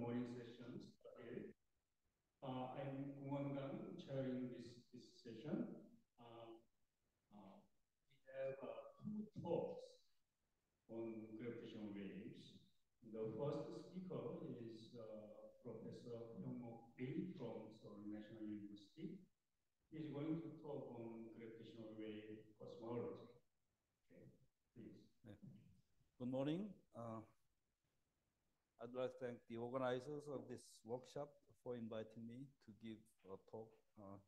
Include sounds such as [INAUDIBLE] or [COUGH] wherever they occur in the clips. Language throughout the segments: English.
morning sessions today. Uh, I'm Won Gang, chairing this, this session. Uh, uh, we have uh, two talks on gravitational waves. The first speaker is uh, Professor Hyung Mok from Seoul National University. He's going to talk on gravitational wave cosmology. Okay, please. Good morning. I'd like to thank the organizers of this workshop for inviting me to give a talk uh,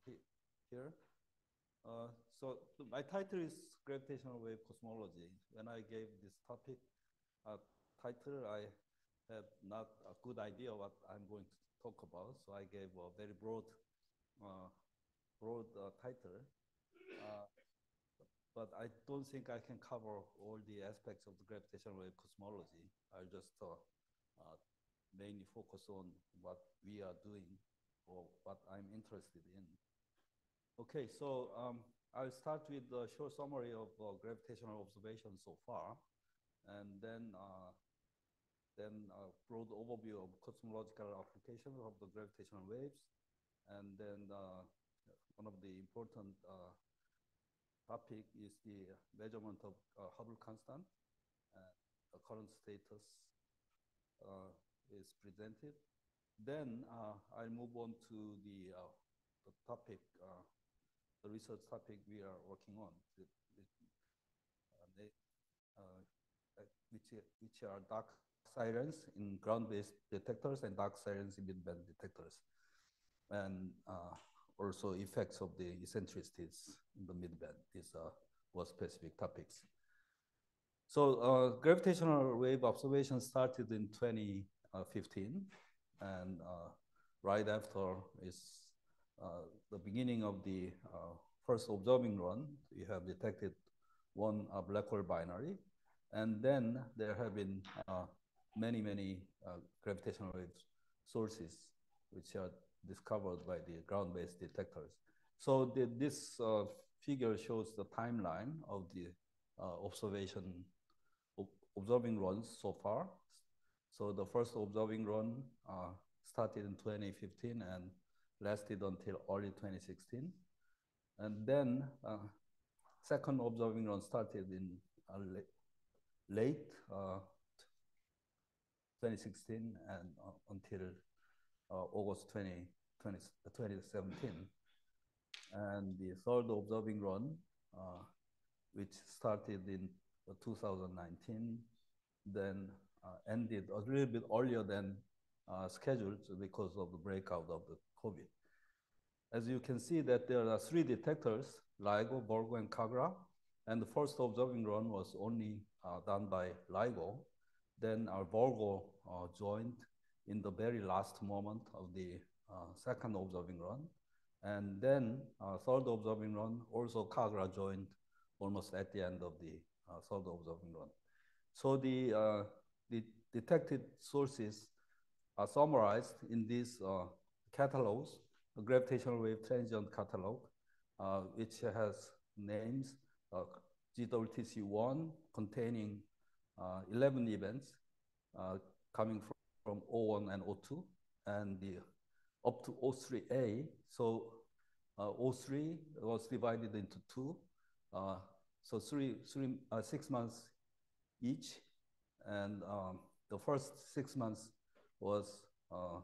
here. Uh, so my title is Gravitational Wave Cosmology. When I gave this topic uh, title, I have not a good idea what I'm going to talk about, so I gave a very broad, uh, broad uh, title. Uh, but I don't think I can cover all the aspects of the gravitational wave cosmology. I'll just mainly focus on what we are doing or what I'm interested in. Okay, so um, I'll start with a short summary of uh, gravitational observations so far, and then uh, then a broad overview of cosmological applications of the gravitational waves, and then uh, one of the important uh, topic is the measurement of uh, Hubble constant, the current status Uh, is presented. Then uh, I'll move on to the, uh, the topic, uh, the research topic we are working on, uh, which, which are dark sirens in ground-based detectors and dark sirens in mid-band detectors. And also effects of the eccentricities in the mid-band. These are more specific topics. So uh, gravitational wave observation started in 2015, and uh, right after is uh, the beginning of the uh, first observing run, we have detected one uh, black hole binary, and then there have been uh, many, many gravitational wave sources which are discovered by the ground-based detectors. So the, this figure shows the timeline of the observation observing runs so far. So the first observing run uh, started in 2015 and lasted until early 2016. And then uh, second observing run started in uh, late uh, 2016 and uh, until uh, August 20, 20, 2017. And the third observing run, which started in 2019, then uh, ended a little bit earlier than uh, scheduled because of the breakout of the COVID. As you can see that there are three detectors, LIGO, Virgo, and Kagra, and the first observing run was only uh, done by LIGO. Then our uh, joined in the very last moment of the second observing run. And then uh, third observing run, also Kagra joined almost at the end of the uh, third observing run. So the, uh, the detected sources are summarized in these uh, catalogs, the gravitational wave transient catalog, which has names GWTC1 containing 11 events coming from, from O1 and O2, and the up to O3A. So uh, O3 was divided into two. Uh, so three, three, uh, six months each. And um, the first six months was uh,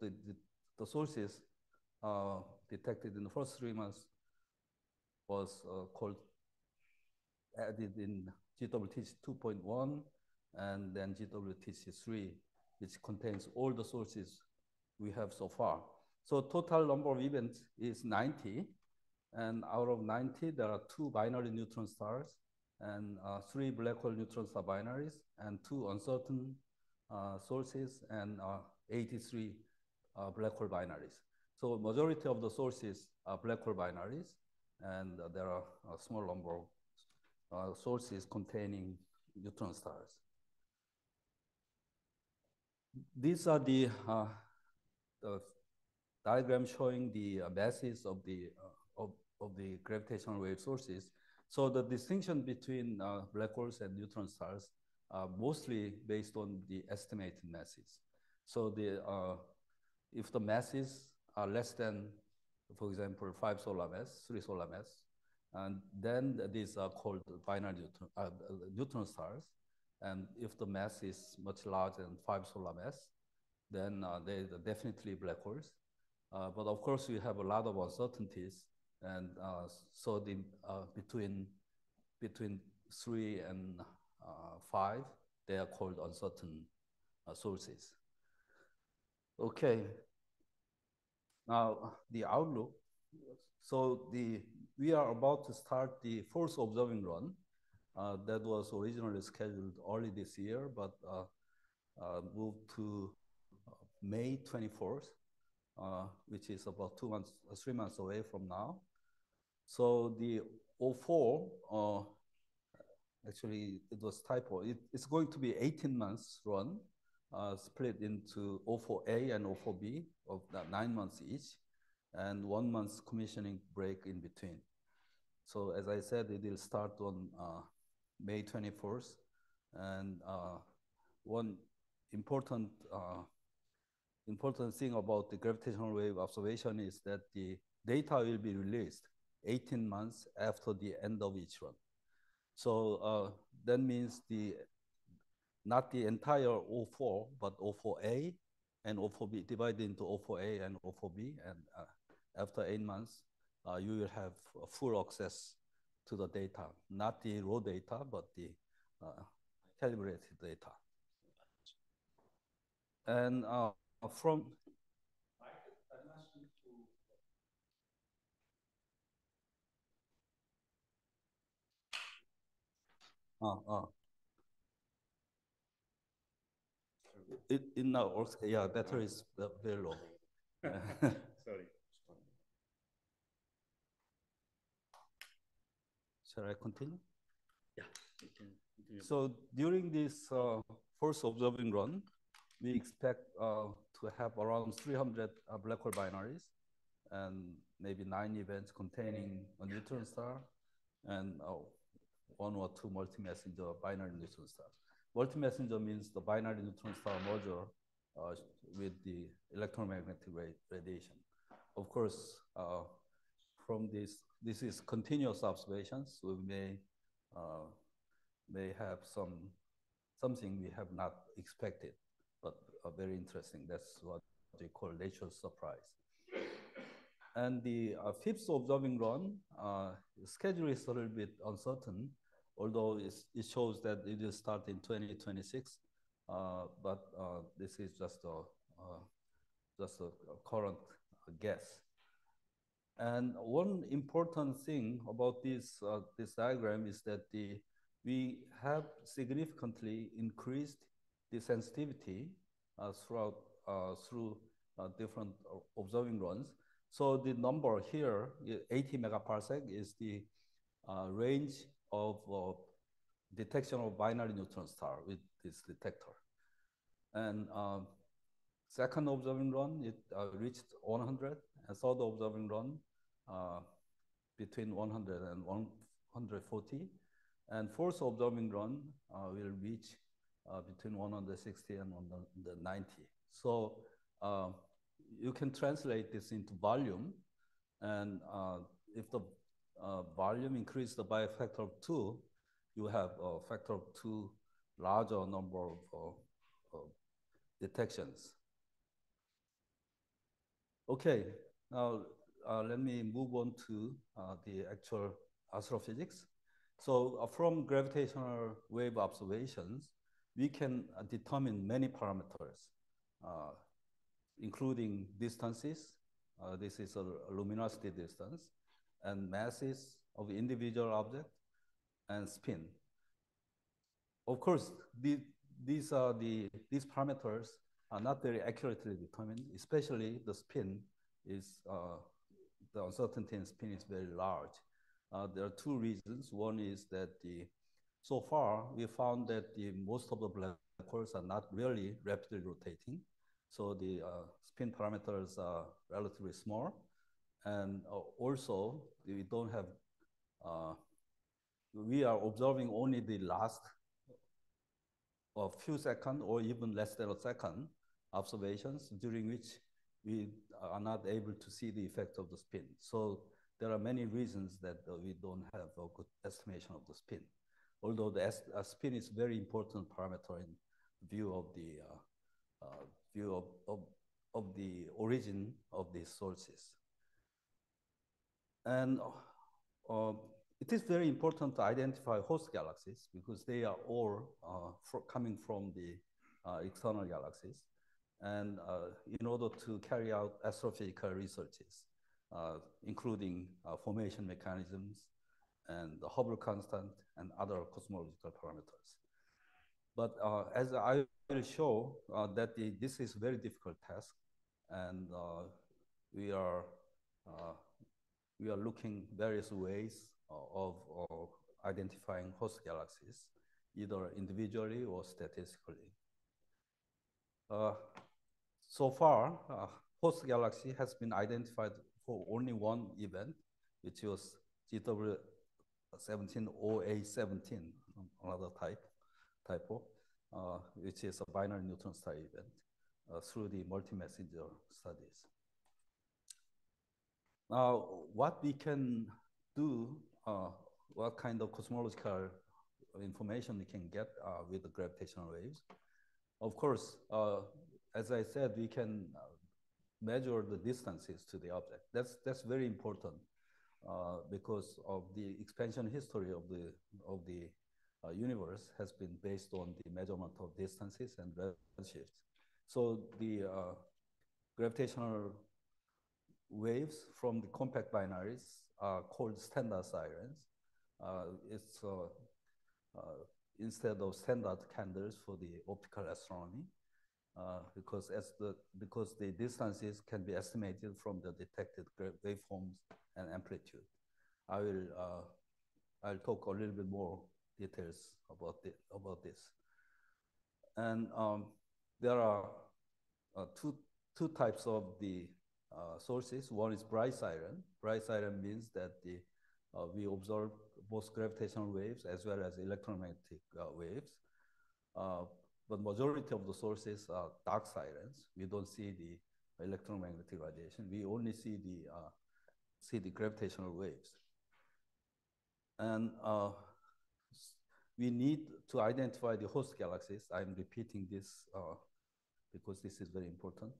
the, the, the, sources uh, detected in the first three months was uh, called added in GWTC 2.1 and then GWTC 3, which contains all the sources we have so far. So total number of events is 90. And out of 90, there are two binary neutron stars and uh, three black hole neutron star binaries and two uncertain uh, sources and uh, 83 uh, black hole binaries. So majority of the sources are black hole binaries and there are a small number of uh, sources containing neutron stars. These are the, the diagram showing the masses of the gravitational wave sources. So the distinction between uh, black holes and neutron stars are mostly based on the estimated masses. So the, uh, if the masses are less than, for example, five solar mass, three solar mass, and then these are called binary neutron, uh, neutron stars. And if the mass is much larger than five solar mass, then uh, they are definitely black holes. Uh, but of course, we have a lot of uncertainties, and uh, so the uh, between between three and uh, five, they are called uncertain sources. Okay. Now the outlook. So the we are about to start the fourth observing run. Uh, that was originally scheduled early this year, but uh, uh, moved to May 24th, uh, which is about two months, uh, three months away from now. So the O4, uh, actually it was typo. It, it's going to be 18 months run, split into O4A and O4B of nine months each, and one month's commissioning break in between. So as I said, it will start on uh, May 24th. And uh, one important, uh, important thing about the gravitational wave observation is that the data will be released 18 months after the end of each run. So uh, that means the not the entire O4, but O4A and O4B divided into O4A and O4B. And uh, after eight months, uh, you will have full access to the data, not the raw data, but the uh, calibrated data. And uh, from uh, uh. It, it now works. Yeah, battery is very low. [LAUGHS] Sorry. Shall I continue? Yeah, continue. So during this uh, first observing run, we expect uh, to have around 300 uh, black hole binaries and maybe nine events containing a neutron star and uh, one or two multi-messenger binary neutron stars. Multi-messenger means the binary neutron star merger uh, with the electromagnetic radiation. Of course, uh, from this, this is continuous observations. We may, uh, may have some, something we have not expected, but uh, very interesting. That's what we call natural surprise. And the uh, fifth observing run, uh, schedule is a little bit uncertain, although it shows that it will start in 2026. Uh, but this is just a, just a current guess. And one important thing about this, uh, this diagram is that the, we have significantly increased the sensitivity uh, throughout, uh, through different observing runs. So the number here, 80 megaparsec, is the uh, range of uh, detection of binary neutron star with this detector. And second observing run, it reached 100, and third observing run, uh, between 100 and 140. And fourth observing run uh, will reach uh, between 160 and 190. So you can translate this into volume. And if the volume increases by a factor of two, you have a factor of two larger number of, uh, of detections. Okay, now uh, let me move on to uh, the actual astrophysics. So uh, from gravitational wave observations, we can uh, determine many parameters, uh, including distances. Uh, this is a luminosity distance, and masses of individual object, and spin. Of course, the, these are the these parameters are not very accurately determined, especially the spin is the uncertainty in spin is very large. Uh, there are two reasons. One is that the so far we found that the most of the black holes are not really rapidly rotating, so the uh, spin parameters are relatively small, and uh, also we don't have. Uh, we are observing only the last a few seconds or even less than a second observations during which we are not able to see the effect of the spin. So there are many reasons that uh, we don't have a good estimation of the spin. Although the uh, spin is very important parameter in view of the uh, uh, view of, of, of the origin of these sources. And uh, it is very important to identify host galaxies because they are all uh, coming from the uh, external galaxies. And uh, in order to carry out astrophysical researches, uh, including uh, formation mechanisms and the Hubble constant and other cosmological parameters. But uh, as I will show that the, this is very difficult task and we are we are looking various ways of, of identifying host galaxies, either individually or statistically. Uh, so far, uh, host galaxy has been identified for only one event, which was GW170817, another type, typo, uh, which is a binary neutron star event uh, through the multi-messenger studies. Now, what we can do, uh, what kind of cosmological information we can get with the gravitational waves. Of course, as I said, we can measure the distances to the object. That's, that's very important uh, because of the expansion history of the, of the uh, universe has been based on the measurement of distances and redshifts. So the gravitational waves from the compact binaries are called standard sirens. Uh, it's uh, uh, instead of standard candles for the optical astronomy, uh, because as the because the distances can be estimated from the detected waveforms and amplitude. I will uh, I'll talk a little bit more details about the, about this. And um, there are uh, two two types of the uh, sources. One is bright siren. Bright siren means that the, uh, we observe both gravitational waves as well as electromagnetic uh, waves. Uh, but majority of the sources are dark sirens. We don't see the electromagnetic radiation. We only see the, uh, see the gravitational waves. And we need to identify the host galaxies. I'm repeating this because this is very important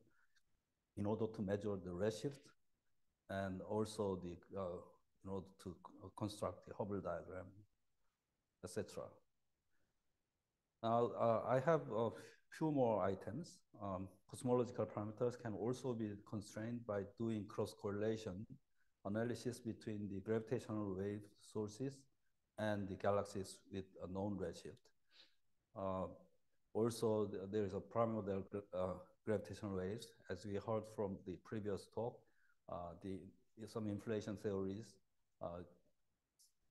in order to measure the redshift and also the uh, in order to construct the Hubble diagram, etc. Now uh, I have a few more items. Um, cosmological parameters can also be constrained by doing cross correlation analysis between the gravitational wave sources and the galaxies with a known redshift. Uh, also, there is a primordial uh, gravitational waves. As we heard from the previous talk, uh, the, some inflation theories uh,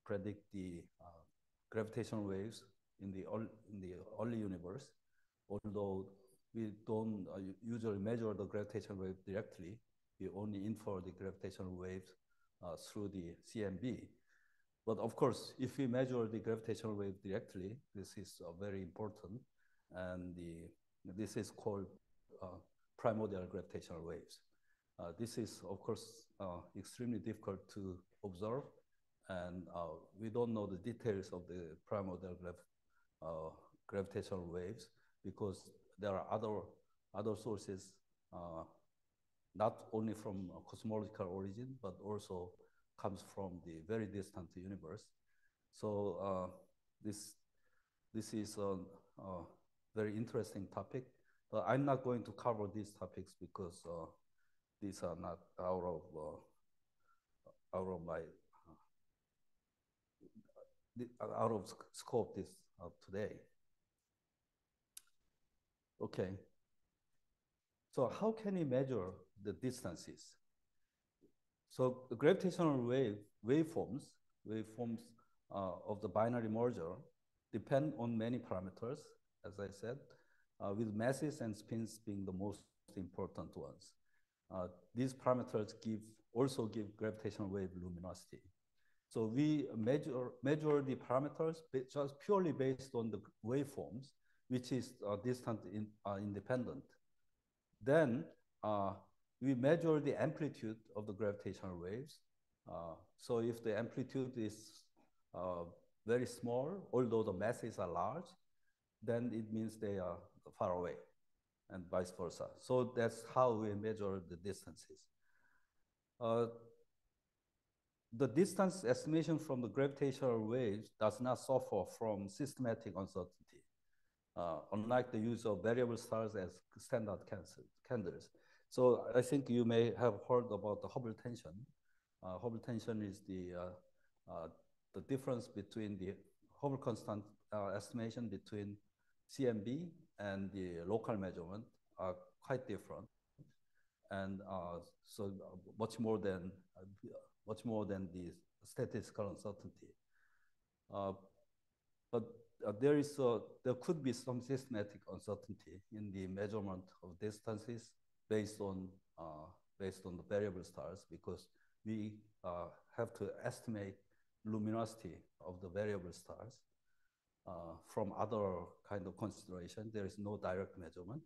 predict the uh, gravitational waves in the, in the early universe, although we don't uh, usually measure the gravitational wave directly. We only infer the gravitational waves through the CMB. But of course, if we measure the gravitational wave directly, this is uh, very important. And the, this is called uh, primordial gravitational waves. Uh, this is, of course, uh, extremely difficult to observe, and we don't know the details of the primordial grav gravitational waves because there are other, other sources not only from cosmological origin, but also comes from the very distant universe. So uh, this, this is a, a, very interesting topic. But I'm not going to cover these topics because uh, these are not out of uh, out of my out of scope this today. Okay. So how can we measure the distances? So gravitational wave waveforms waveforms uh, of the binary merger depend on many parameters, as I said uh, with masses and spins being the most important ones. Uh, these parameters give also give gravitational wave luminosity. So we measure, measure the parameters just purely based on the waveforms, which is uh, distant in, uh, independent. then uh, we measure the amplitude of the gravitational waves. Uh, so if the amplitude is uh, very small, although the masses are large, then it means they are far away and vice versa. So that's how we measure the distances. Uh, the distance estimation from the gravitational waves does not suffer from systematic uncertainty, uh, unlike the use of variable stars as standard candles. So I think you may have heard about the Hubble tension. Uh, Hubble tension is the, uh, uh the difference between the Hubble constant uh, estimation between CMB and the local measurement are quite different. And uh, so much more than much more than the statistical uncertainty. Uh, but uh, there is a, there could be some systematic uncertainty in the measurement of distances based on uh, based on the variable stars because we uh, have to estimate luminosity of the variable stars uh, from other kind of consideration. There is no direct measurement.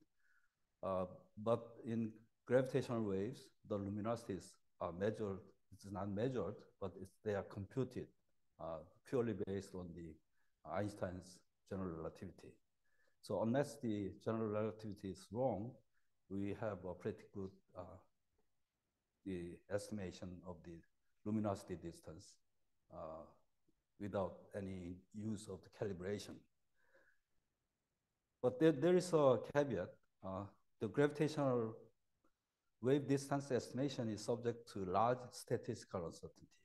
But in gravitational waves, the luminosities are measured it's not measured, but they are computed uh, purely based on the Einstein's general relativity. So unless the general relativity is wrong, we have a pretty good uh, the estimation of the luminosity distance uh, without any use of the calibration. But there, there is a caveat. Uh, the gravitational wave distance estimation is subject to large statistical uncertainty,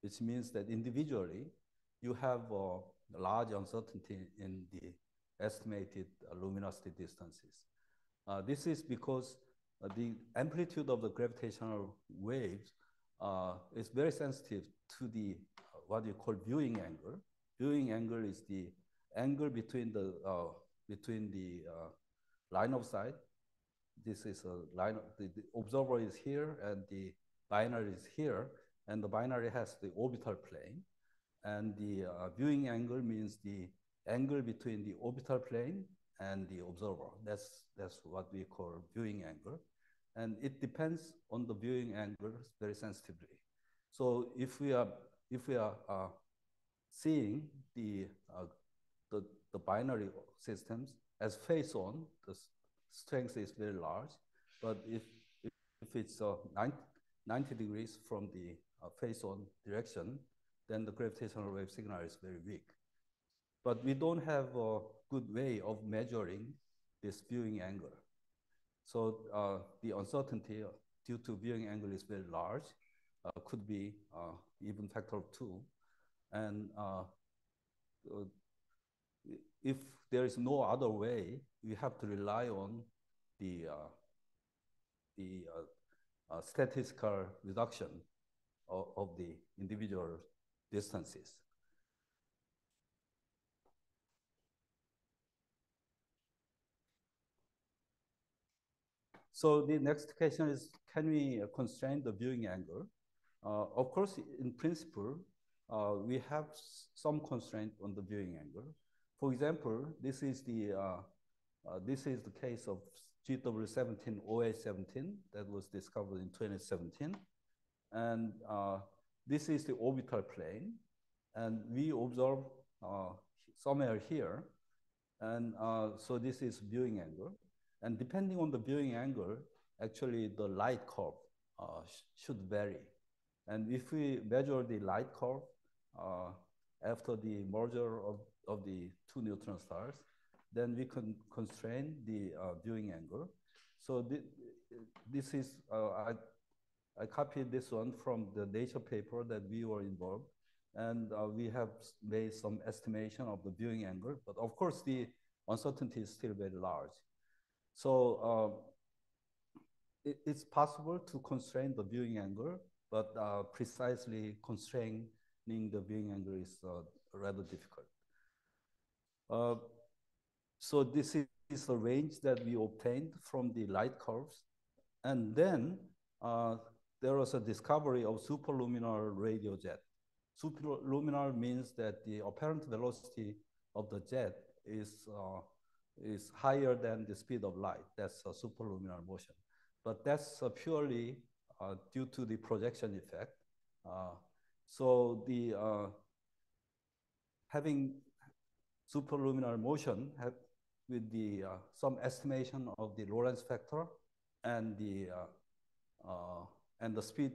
which means that individually you have a large uncertainty in the estimated luminosity distances. Uh, this is because uh, the amplitude of the gravitational waves uh, is very sensitive to the what you call viewing angle. Viewing angle is the angle between the between the line of sight this is a line, the, the observer is here and the binary is here, and the binary has the orbital plane. And the uh, viewing angle means the angle between the orbital plane and the observer. That's, that's what we call viewing angle. And it depends on the viewing angle very sensitively. So if we are, if we are uh, seeing the, uh, the, the binary systems as face on, the, strength is very large, but if, if it's uh, 90, 90 degrees from the uh, face-on direction, then the gravitational wave signal is very weak. But we don't have a good way of measuring this viewing angle. So uh, the uncertainty due to viewing angle is very large, uh, could be uh, even factor of two. And uh, if there is no other way, we have to rely on the, uh, the uh, uh, statistical reduction of, of the individual distances. So the next question is, can we constrain the viewing angle? Uh, of course, in principle, uh, we have some constraint on the viewing angle. For example, this is the uh, uh, this is the case of GW17 OA17 that was discovered in 2017, and uh, this is the orbital plane, and we observe uh, somewhere here, and so this is viewing angle, and depending on the viewing angle, actually the light curve uh, sh should vary, and if we measure the light curve after the merger of of the two neutron stars, then we can constrain the uh, viewing angle. So th this is, uh, I, I copied this one from the Nature paper that we were involved. And uh, we have made some estimation of the viewing angle, but of course the uncertainty is still very large. So uh, it, it's possible to constrain the viewing angle, but uh, precisely constraining the viewing angle is uh, rather difficult. Uh, so this is the range that we obtained from the light curves. And then uh, there was a discovery of superluminal radio jet. Superluminal means that the apparent velocity of the jet is uh, is higher than the speed of light. That's a superluminal motion. But that's uh, purely uh, due to the projection effect. Uh, so the uh, having superluminal motion have, with the uh, some estimation of the Lorentz factor and the and the speed,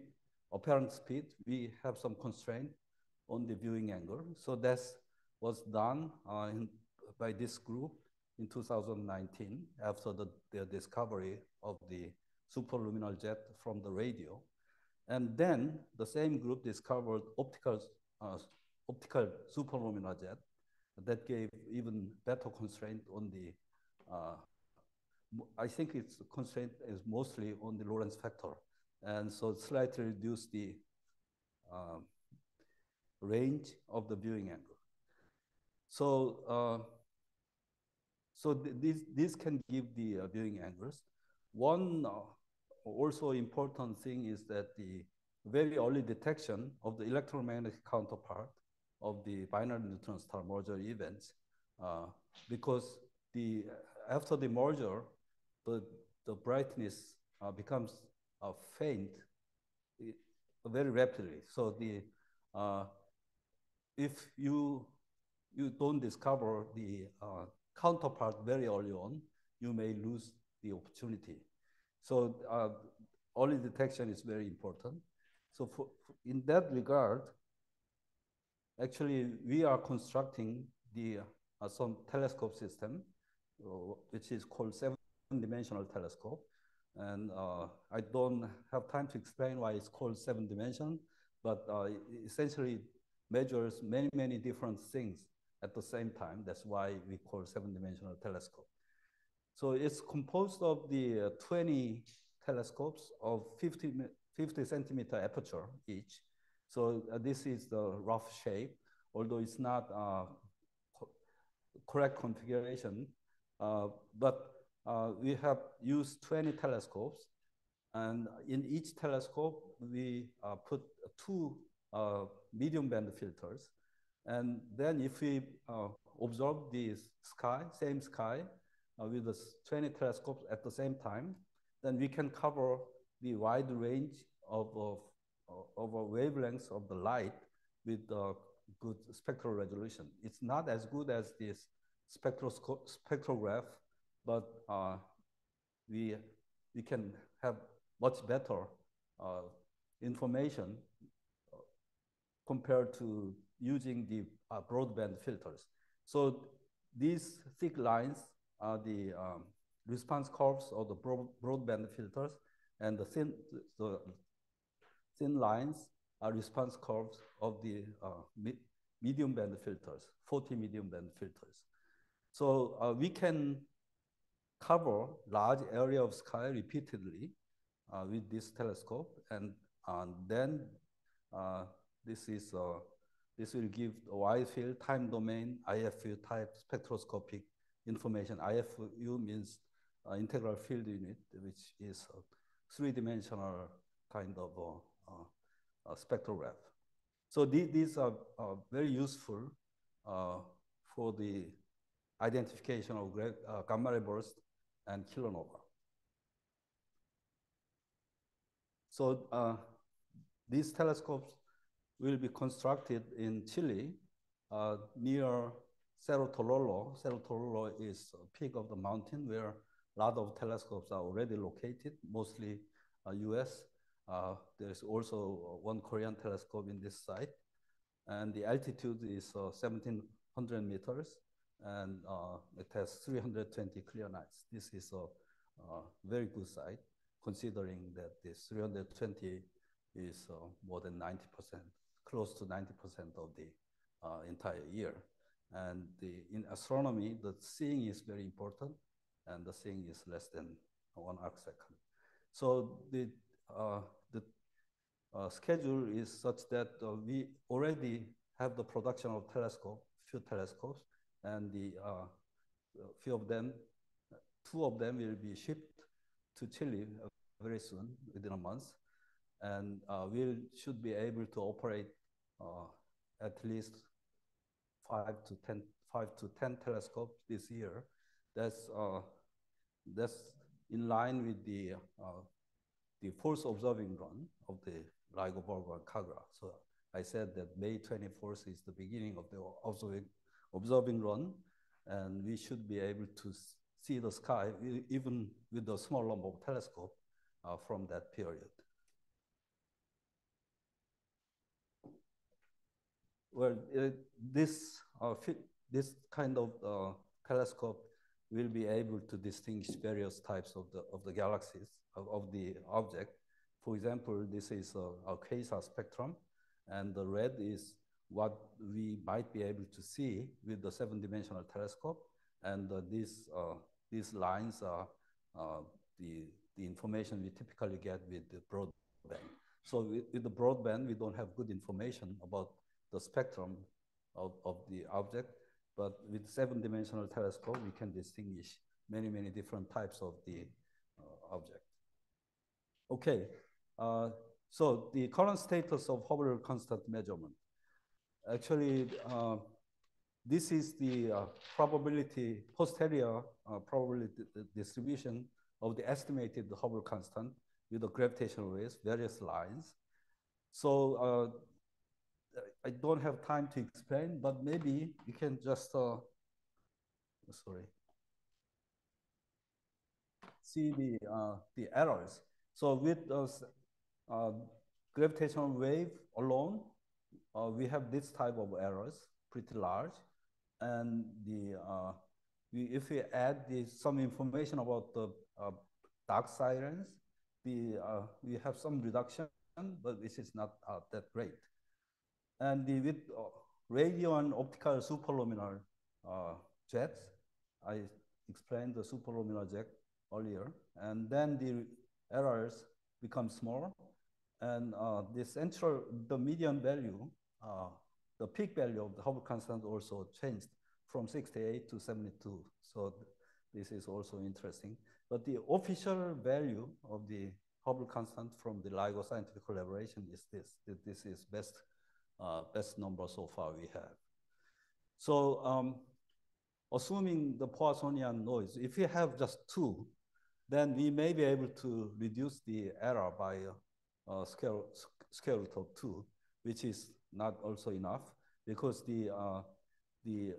apparent speed, we have some constraint on the viewing angle. So that was done in, by this group in 2019 after the, the discovery of the superluminal jet from the radio. And then the same group discovered optical, uh, optical superluminal jet that gave even better constraint on the, uh, I think its constraint is mostly on the Lorentz factor. And so slightly reduced the uh, range of the viewing angle. So, uh, so th this, this can give the uh, viewing angles. One uh, also important thing is that the very early detection of the electromagnetic counterpart of the binary neutron star merger events, uh, because the after the merger, the, the brightness uh, becomes faint very rapidly. So the if you you don't discover the uh, counterpart very early on, you may lose the opportunity. So uh, early detection is very important. So for, in that regard, actually we are constructing the uh, some telescope system, uh, which is called seven-dimensional telescope. And uh, I don't have time to explain why it's called seven dimension, but uh, essentially measures many, many different things at the same time. That's why we call seven-dimensional telescope. So it's composed of the uh, 20 telescopes of 50, 50 centimeter aperture each. So uh, this is the rough shape, although it's not uh, co correct configuration. Uh, but uh, we have used 20 telescopes. And in each telescope, we uh, put two medium band filters. And then if we observe the sky, same sky, uh, with the 20 telescopes at the same time, then we can cover the wide range of, of, of wavelengths of the light with uh, good spectral resolution. It's not as good as this spectrograph, but uh, we, we can have much better uh, information compared to using the uh, broadband filters. So these thick lines are the um, response curves of the broad, broadband filters, and the thin, the thin lines are response curves of the uh, mi medium band filters, 40 medium band filters. So uh, we can cover large area of sky repeatedly uh, with this telescope, and then uh, this is uh, this will give wide field time domain IFU type spectroscopic information. IFU means uh, integral field unit, which is a three-dimensional kind of uh, uh, spectrograph. So th these are very useful for the identification of uh, gamma ray burst and kilonova. So uh, these telescopes will be constructed in Chile uh, near Cerro Tololo. Cerro Tololo is a peak of the mountain where a lot of telescopes are already located, mostly uh, US. Uh, there's also one Korean telescope in this site. And the altitude is 1700 uh, meters and uh, it has 320 clear nights. This is a very good site considering that this 320 is uh, more than 90%, close to 90% of the uh, entire year. And the, in astronomy, the seeing is very important, and the seeing is less than one arc second. So the, uh, the uh, schedule is such that uh, we already have the production of telescope, few telescopes, and the uh, few of them, two of them will be shipped to Chile uh, very soon, within a month, and we should be able to operate at least five to 10, five to 10 telescopes this year that's, uh, that's in line with the, uh, the first observing run of the LIGO Virgo and Kagra. So I said that May 24th is the beginning of the observing, observing run, and we should be able to see the sky even with a small number of telescope uh, from that period. Well, uh, this, uh, this kind of uh, telescope will be able to distinguish various types of the, of the galaxies, of, of the object. For example, this is a, a quasar spectrum, and the red is what we might be able to see with the seven-dimensional telescope, and uh, these, uh, these lines are uh, the, the information we typically get with the broadband. So with, with the broadband, we don't have good information about the spectrum of, of the object, but with seven-dimensional telescope, we can distinguish many, many different types of the uh, object. Okay, uh, so the current status of Hubble constant measurement. Actually, uh, this is the uh, probability, posterior uh, probability distribution of the estimated Hubble constant with the gravitational waves, various lines. So uh, I don't have time to explain, but maybe you can just, uh, sorry, see the, uh, the errors. So with those uh, gravitational wave alone, uh, we have this type of errors, pretty large. And the, uh, we, if we add the, some information about the uh, dark sirens, the, uh, we have some reduction, but this is not uh, that great. And the, with radio and optical superluminal jets, I explained the superluminal jet earlier, and then the errors become small. And uh, the central, the median value, uh, the peak value of the Hubble constant also changed from 68 to 72. So th this is also interesting. But the official value of the Hubble constant from the LIGO scientific collaboration is this. This is best, uh, best number so far we have. So um, assuming the Poissonian noise, if you have just two, then we may be able to reduce the error by uh, scale, scale of two, which is not also enough because the, uh, the,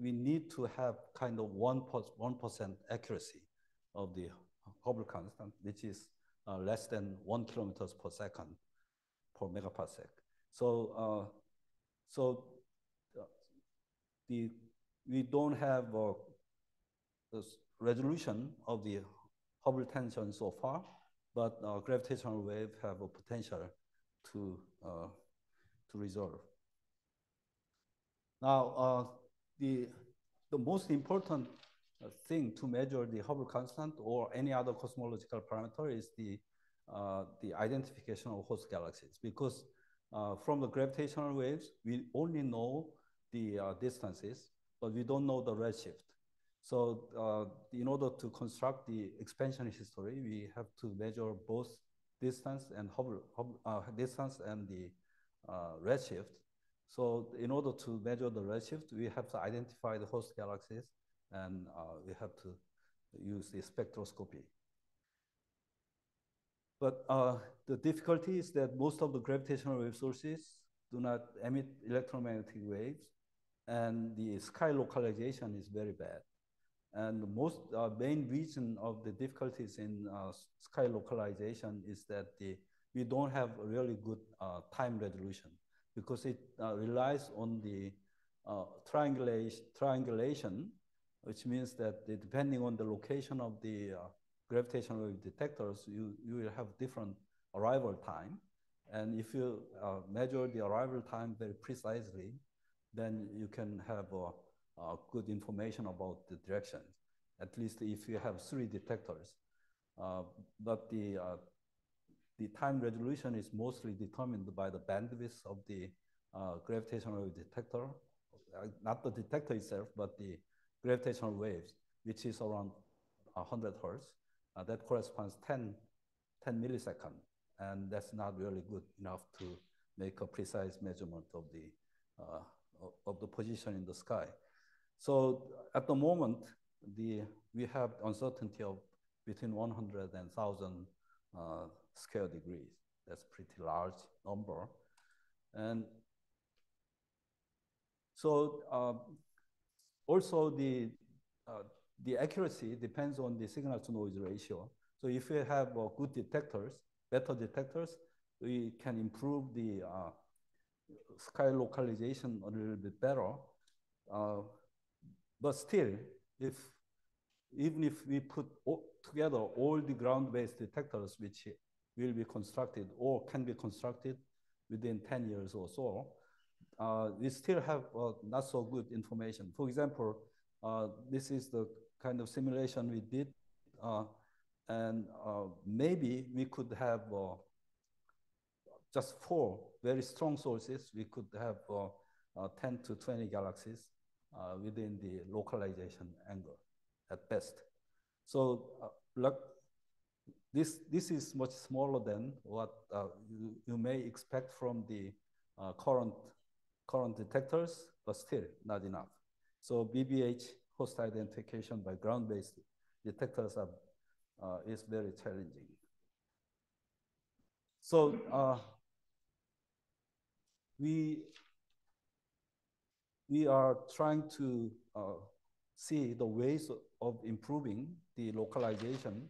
we need to have kind of 1%, 1% accuracy of the Hubble constant, which is uh, less than one kilometers per second per megaparsec. So, uh, so uh, the, we don't have uh, the resolution of the Hubble tension so far, but gravitational wave have a potential to, to resolve. Now, the, the most important thing to measure the Hubble constant or any other cosmological parameter is the, uh, the identification of host galaxies because uh, from the gravitational waves, we only know the distances, but we don't know the redshift. So uh, in order to construct the expansion history, we have to measure both distance and Hubble, Hubble uh, distance and the uh, redshift. So in order to measure the redshift, we have to identify the host galaxies and uh, we have to use the spectroscopy. But uh, the difficulty is that most of the gravitational wave sources do not emit electromagnetic waves and the sky localization is very bad. And the most uh, main reason of the difficulties in uh, sky localization is that the, we don't have a really good uh, time resolution because it uh, relies on the uh, triangulation, triangulation, which means that the, depending on the location of the uh, gravitational wave detectors, you, you will have different arrival time. And if you measure the arrival time very precisely, then you can have a uh, good information about the direction, at least if you have three detectors. Uh, but the, uh, the time resolution is mostly determined by the bandwidth of the uh, gravitational wave detector, uh, not the detector itself, but the gravitational waves, which is around 100 hertz. Uh, that corresponds 10, 10 milliseconds, and that's not really good enough to make a precise measurement of the, of the position in the sky. So at the moment, the, we have uncertainty of between 100 and 1,000 uh, square degrees. That's pretty large number. And so uh, also the, uh, the accuracy depends on the signal to noise ratio. So if we have uh, good detectors, better detectors, we can improve the uh, sky localization a little bit better. Uh, but still, if even if we put all, together all the ground-based detectors which will be constructed or can be constructed within 10 years or so, uh, we still have uh, not so good information. For example, uh, this is the kind of simulation we did, uh, and uh, maybe we could have uh, just four very strong sources. We could have 10 to 20 galaxies within the localization angle at best. So like this, this is much smaller than what uh, you, you, may expect from the uh, current, current detectors, but still not enough. So BBH host identification by ground-based detectors are, uh, is very challenging. So uh, we, we are trying to uh, see the ways of improving the localization.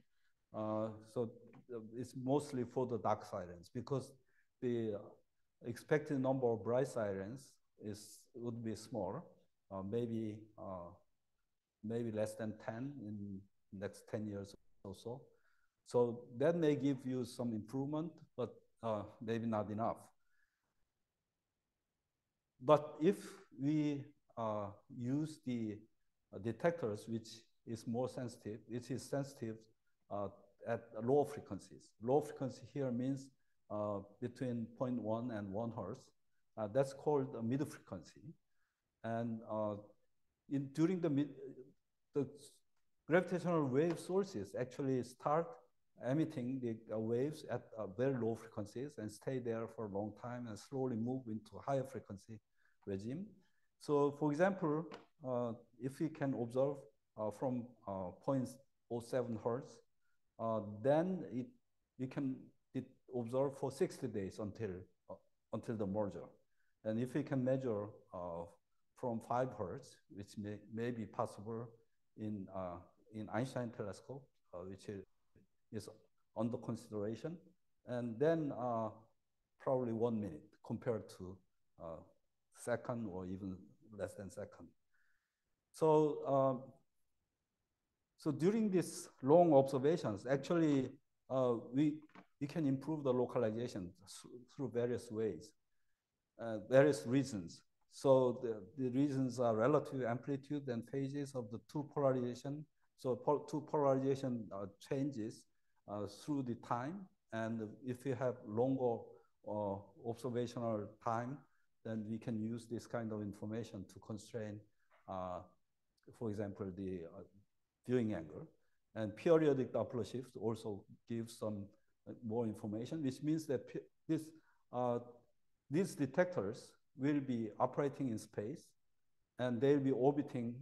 Uh, so it's mostly for the dark sirens because the expected number of bright sirens is would be small, uh, maybe uh, maybe less than 10 in next 10 years or so. So that may give you some improvement, but uh, maybe not enough. But if we uh, use the uh, detectors, which is more sensitive, it is sensitive uh, at low frequencies. Low frequency here means uh, between 0.1 and 1 hertz. Uh, that's called a mid frequency. And in, during the, mid, the gravitational wave sources actually start emitting the uh, waves at very low frequencies and stay there for a long time and slowly move into higher frequency regime. So for example, uh, if we can observe uh, from uh, 0.07 hertz, uh, then it, we can it observe for 60 days until, uh, until the merger. And if we can measure uh, from 5 hertz, which may, may be possible in, in Einstein telescope, which is, is under consideration, and then probably one minute compared to second or even less than second. So, um, so during these long observations, actually, uh, we, we can improve the localization through various ways, uh, various reasons. So the, the reasons are relative amplitude and phases of the two polarization. So pol two polarization uh, changes uh, through the time. And if you have longer uh, observational time, then we can use this kind of information to constrain, uh, for example, the uh, viewing angle. And periodic Doppler shift also gives some uh, more information, which means that this, these detectors will be operating in space and they'll be orbiting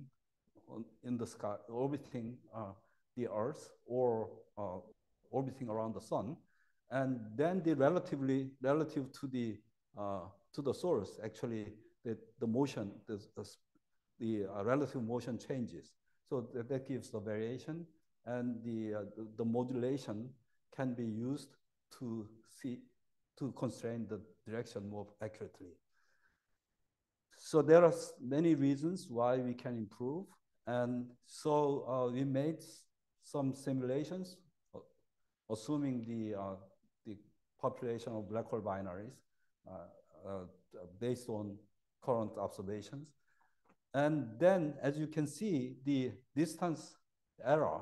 in the sky, orbiting uh, the Earth or uh, orbiting around the sun. And then the relatively, relative to the to the source, actually, the, the motion, the, the uh, relative motion changes. So that, that gives the variation, and the, uh, the, the modulation can be used to see to constrain the direction more accurately. So there are many reasons why we can improve. And so uh, we made some simulations, uh, assuming the, uh, the population of black hole binaries. Uh, uh, based on current observations. And then, as you can see, the distance error.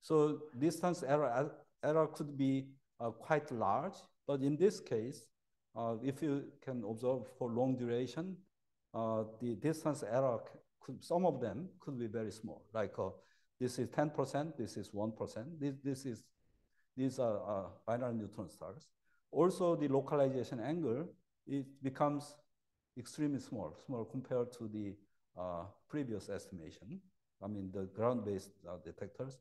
So distance error, error could be uh, quite large, but in this case, if you can observe for long duration, uh, the distance error, could, some of them could be very small. Like uh, this is 10%, this is 1%. This, this is, these are uh, binary neutron stars. Also, the localization angle, it becomes extremely small, small compared to the uh, previous estimation. I mean, the ground-based uh, detectors.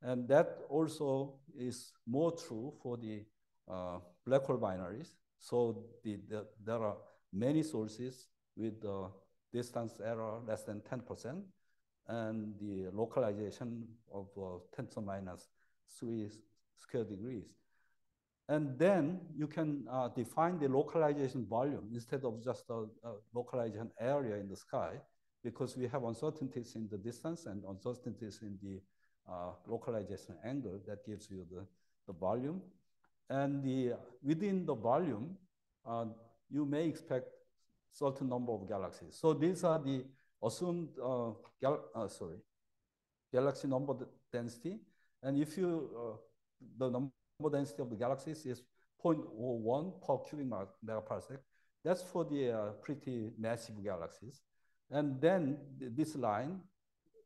And that also is more true for the uh, black hole binaries. So the, the, there are many sources with the distance error less than 10%, and the localization of uh, 10 to minus 3 square degrees. And then you can uh, define the localization volume instead of just a, a, localization area in the sky, because we have uncertainties in the distance and uncertainties in the uh, localization angle that gives you the, the volume. And the, within the volume, uh, you may expect certain number of galaxies. So these are the assumed uh, gal uh, sorry, galaxy number density. And if you, uh, the number density of the galaxies is 0.01 per cubic megaparsec, that's for the uh, pretty massive galaxies. And then th this line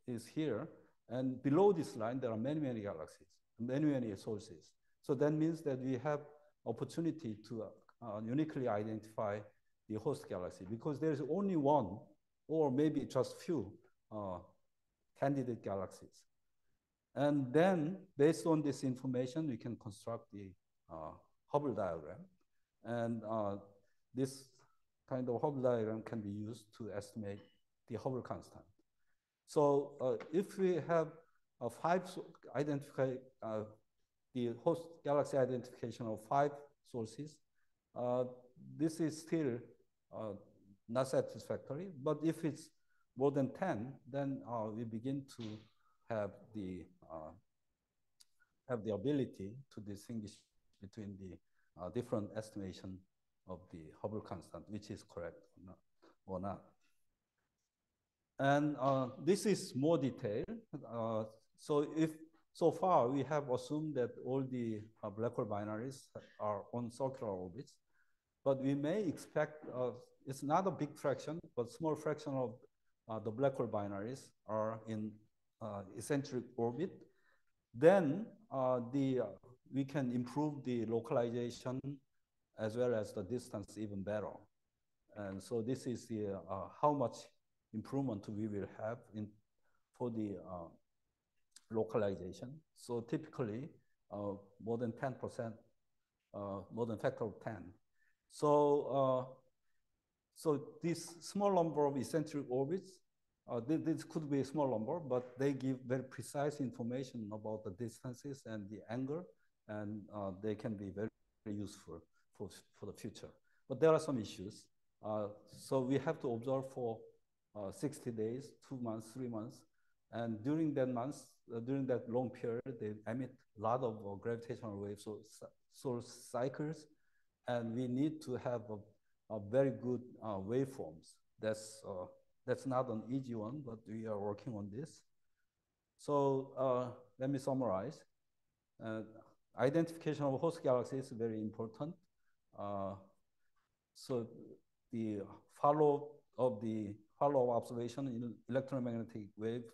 is here. And below this line, there are many, many galaxies, many, many sources. So that means that we have opportunity to uh, uniquely identify the host galaxy because there's only one or maybe just few uh, candidate galaxies. And then based on this information, we can construct the uh, Hubble diagram. And uh, this kind of Hubble diagram can be used to estimate the Hubble constant. So uh, if we have a five identify uh, the host galaxy identification of five sources, uh, this is still uh, not satisfactory. But if it's more than 10, then uh, we begin to have the uh, have the ability to distinguish between the uh, different estimation of the Hubble constant, which is correct or not. Or not. And uh, this is more detailed. So if so far we have assumed that all the black hole binaries are on circular orbits, but we may expect it's not a big fraction, but small fraction of uh, the black hole binaries are in uh, eccentric orbit. Then uh, the, we can improve the localization as well as the distance even better. And so this is the, uh, how much improvement we will have in, for the uh, localization. So typically, uh, more than 10%, more than factor of 10. So so this small number of eccentric orbits, uh, th this could be a small number, but they give very precise information about the distances and the angle, and uh, they can be very, very useful for, for the future. But there are some issues. Uh, so we have to observe for uh, 60 days, two months, three months. And during that months, uh, during that long period, they emit a lot of uh, gravitational waves, so source cycles. And we need to have a uh, very good uh, waveforms. That's, uh, that's not an easy one, but we are working on this. So uh, let me summarize. Uh, identification of host galaxies is very important. Uh, so the follow of the follow observation in electromagnetic wave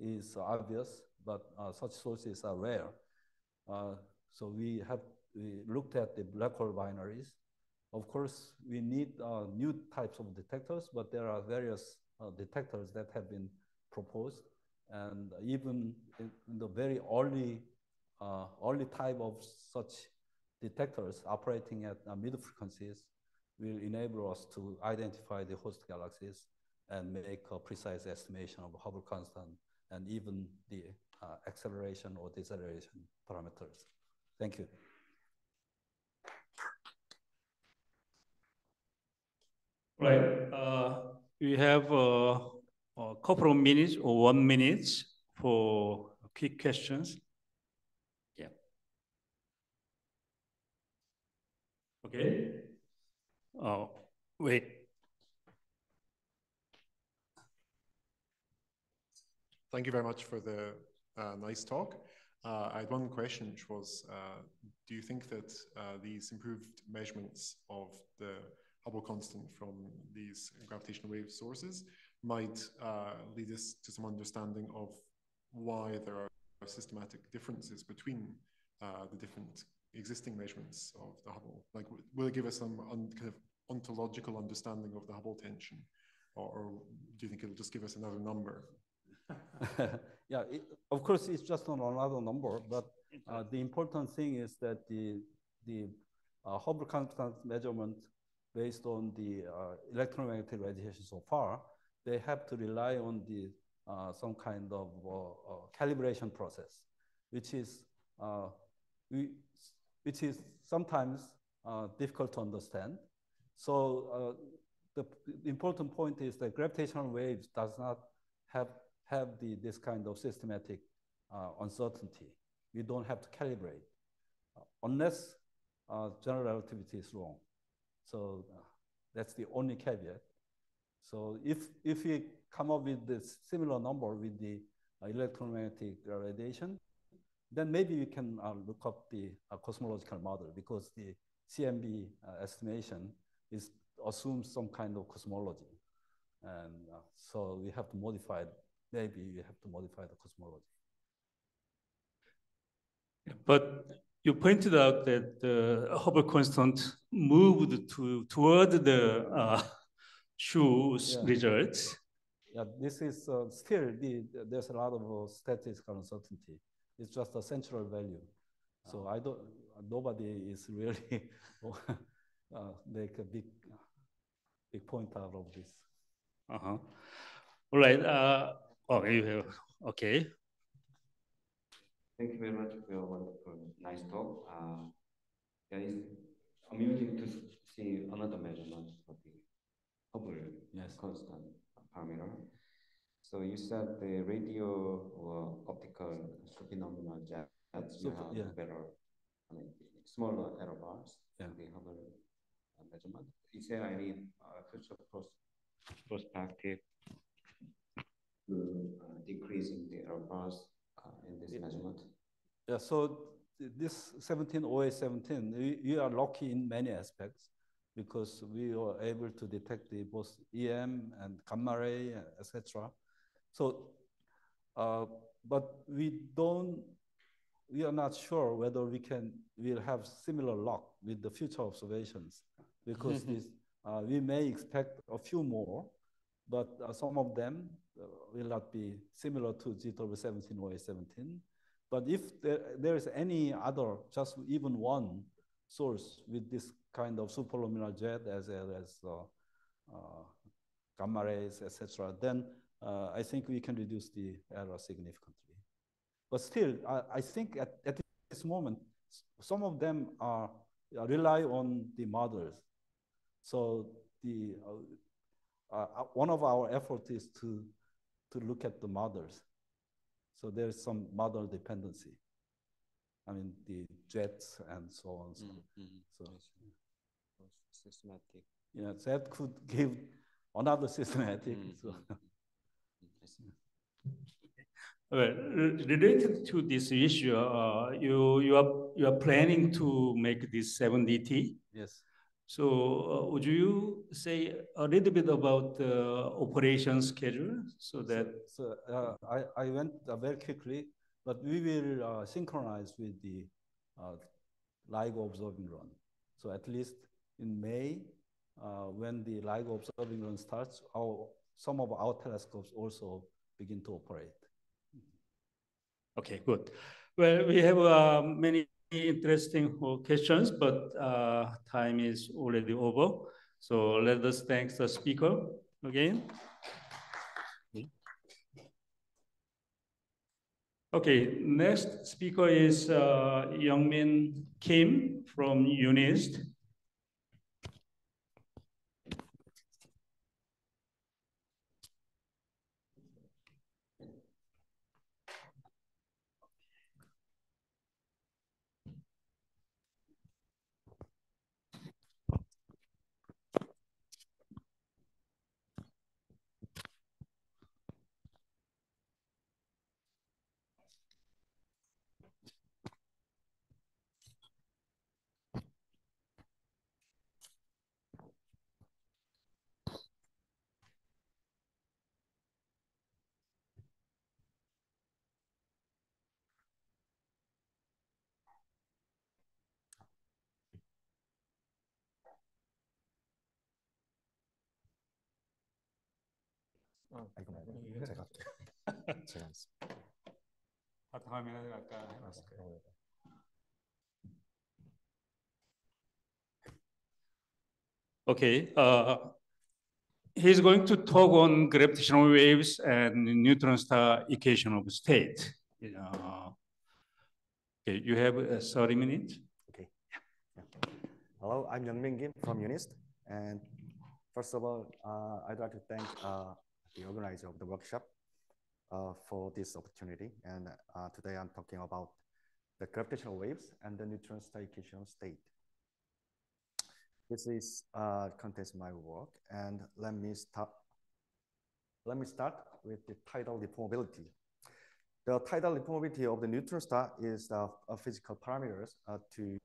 is obvious, but such sources are rare. so we have we looked at the black hole binaries of course, we need uh, new types of detectors, but there are various uh, detectors that have been proposed. And even in, the very early, uh, early type of such detectors operating at uh, mid frequencies will enable us to identify the host galaxies and make a precise estimation of Hubble constant and even the uh, acceleration or deceleration parameters. Thank you. Right. Uh, we have uh, a couple of minutes or one minute for quick questions. Yeah. Okay. Oh, wait. Thank you very much for the uh, nice talk. Uh, I had one question, which was, uh, do you think that uh, these improved measurements of the Hubble constant from these gravitational wave sources might uh, lead us to some understanding of why there are systematic differences between the different existing measurements of the Hubble. Like, will it give us some kind of ontological understanding of the Hubble tension, or, or, do you think it'll just give us another number? [LAUGHS] yeah, it, of course, it's just another number, but uh, the important thing is that the the uh, Hubble constant measurement based on the uh, electromagnetic radiation so far, they have to rely on the uh, some kind of uh, calibration process, which is we, which is sometimes difficult to understand. So the, the important point is that gravitational waves does not have have the, this kind of systematic uh, uncertainty. We don't have to calibrate uh, unless uh, general relativity is wrong. So uh, that's the only caveat. So if, if we come up with this similar number with the uh, electromagnetic radiation, then maybe we can uh, look up the cosmological model because the CMB estimation is assumes some kind of cosmology. And so we have to modify maybe you have to modify the cosmology. But you pointed out that the Hubble constant moved to toward the uh, yeah. results. Yeah, this is uh, still the, there's a lot of uh, statistical uncertainty. It's just a central value. So I don't. Nobody is really [LAUGHS] uh, make a big, big point out of this. Uh huh. All right. Uh, Oh, you have, okay. Thank you very much for your wonderful, nice talk. Uh, yeah, it's amusing to see another measurement for the Hubble yes. constant parameter. So you said the radio or optical superluminal jets you have yeah. better, I mean, smaller error bars yeah. the Hubble measurement. Is there any uh, future perspective to uh, decreasing the error bars uh, in this measurement? Yeah, so this 170817, we, we are lucky in many aspects because we were able to detect the both EM and gamma ray, etc. So, uh, but we don't, we are not sure whether we can, will have similar luck with the future observations because [LAUGHS] this, uh, we may expect a few more, but uh, some of them uh, will not be similar to GW170817. But if there, there is any other, just even one source with this kind of superluminal jet as as uh, uh, gamma rays, etc., then uh, I think we can reduce the error significantly. But still, I, I think at, at, this moment, some of them are rely on the models. So the uh, uh, one of our efforts is to to look at the models. So there's some model dependency. I mean, the jets and so on. So, mm -hmm. so systematic. Yeah, that could give another [LAUGHS] systematic. Mm -hmm. So. Well, [LAUGHS] related to this issue, uh, you you are you are planning to make this 7DT. Yes. So uh, would you say a little bit about the operation schedule so that? So, so uh, I, I went uh, very quickly, but we will uh, synchronize with the uh, LIGO observing run. So at least in May, uh, when the LIGO observing run starts, our, some of our telescopes also begin to operate. Okay, good. Well, we have many interesting questions, but uh, time is already over. So let us thank the speaker again. Okay, next speaker is uh, Youngmin Kim from UNIST. 아, 이거 말고 제가 제가 하겠습니다. 바탕화면에 아까 해놨을 네. 거예요. Okay, uh, he's going to talk on gravitational waves and neutron star equation of state. Uh, okay, you have uh, 30 minutes. Okay. Yeah. Hello, I'm Youngmin Kim from UNIST. And first of all, uh, I'd like to thank uh, the organizer of the workshop uh, for this opportunity. And uh, today I'm talking about the gravitational waves and the neutron star equation state. This is uh, contains my work, and let me start. Let me start with the tidal deformability. The tidal deformability of the neutron star is uh, physical parameters uh, to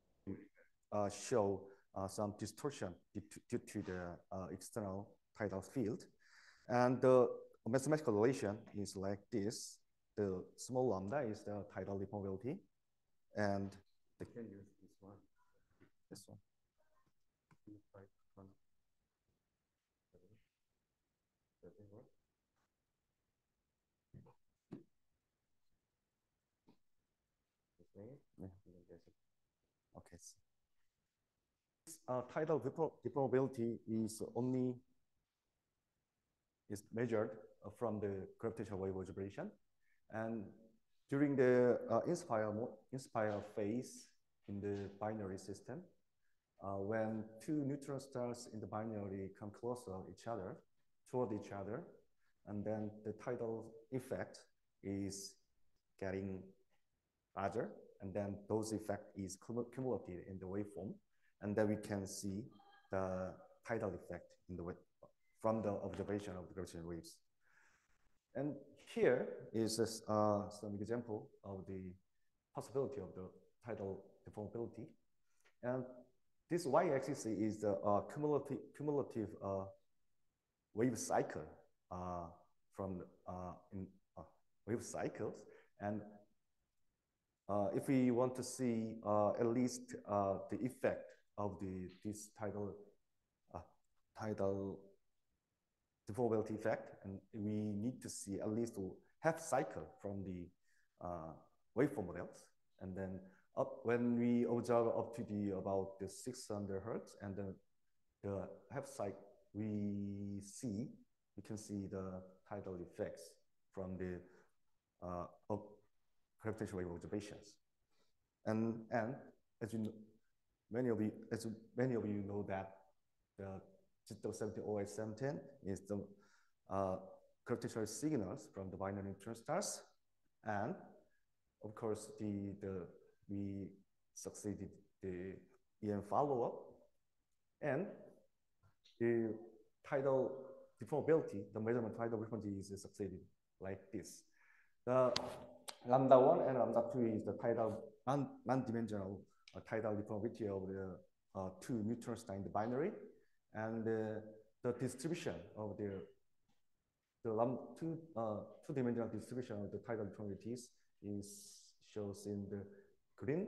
uh, show some distortion due to, due to the external tidal field. And the mathematical relation is like this. The small lambda is the tidal deformability, and the can use this one, this one. Yeah, Okay. Uh, tidal deformability is only is measured uh, from the gravitational wave observation. And during the uh, inspiral, inspiral phase in the binary system, uh, when two neutron stars in the binary come closer to each other, toward each other, and then the tidal effect is getting larger, and then those effect is cumulative in the waveform, and then we can see the tidal effect in the from the observation of the gravitational waves. And here is this, uh, some example of the possibility of the tidal deformability. And this y-axis is the uh, cumulative, cumulative uh, wave cycle uh, from uh, in, uh, wave cycles. And if we want to see at least the effect of the this tidal tidal deformability effect, and we need to see at least half cycle from the uh, waveform models. And then up when we observe up to the about the 600 hertz and then the half cycle, we see, we can see the tidal effects from the uh, gravitational wave observations. And, and as you know, many of you, as many of you know that the GITO 17 is the uh, gravitational signals from the binary neutron stars. And of course, the, the, we succeeded the EM follow-up. And the tidal deformability, the measurement tidal deformability is succeeded like this. The lambda one and lambda two is the tidal non-dimensional uh, tidal deformability of the uh, two neutron stars in the binary, and uh, the distribution of the the two uh, two dimensional distribution of the tidal deformities is shows in the green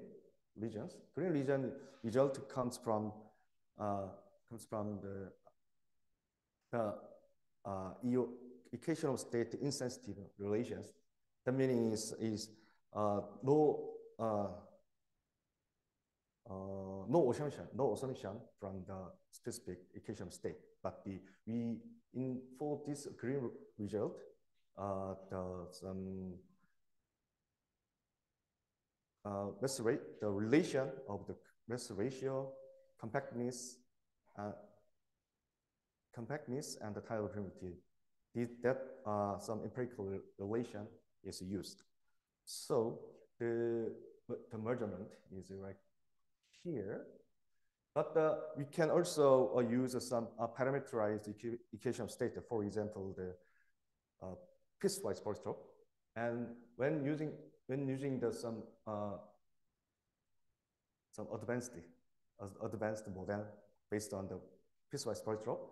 regions. Green region result comes from uh, comes from the the uh, EU equation of state insensitive relations. The meaning is, is uh, no, uh, uh, no assumption, no assumption from the specific equation state. But the, we, in, for this green result, uh, the, some, uh, mass rate, the relation of the mass ratio, compactness, uh, compactness and the tidal primitive. That uh, some empirical relation is used. So the, the measurement is right here. But uh, we can also uh, use some uh, parameterized equ equation of state, for example, the uh, piecewise polytrope. And when using when using the some uh, some advanced advanced model based on the piecewise polytrope,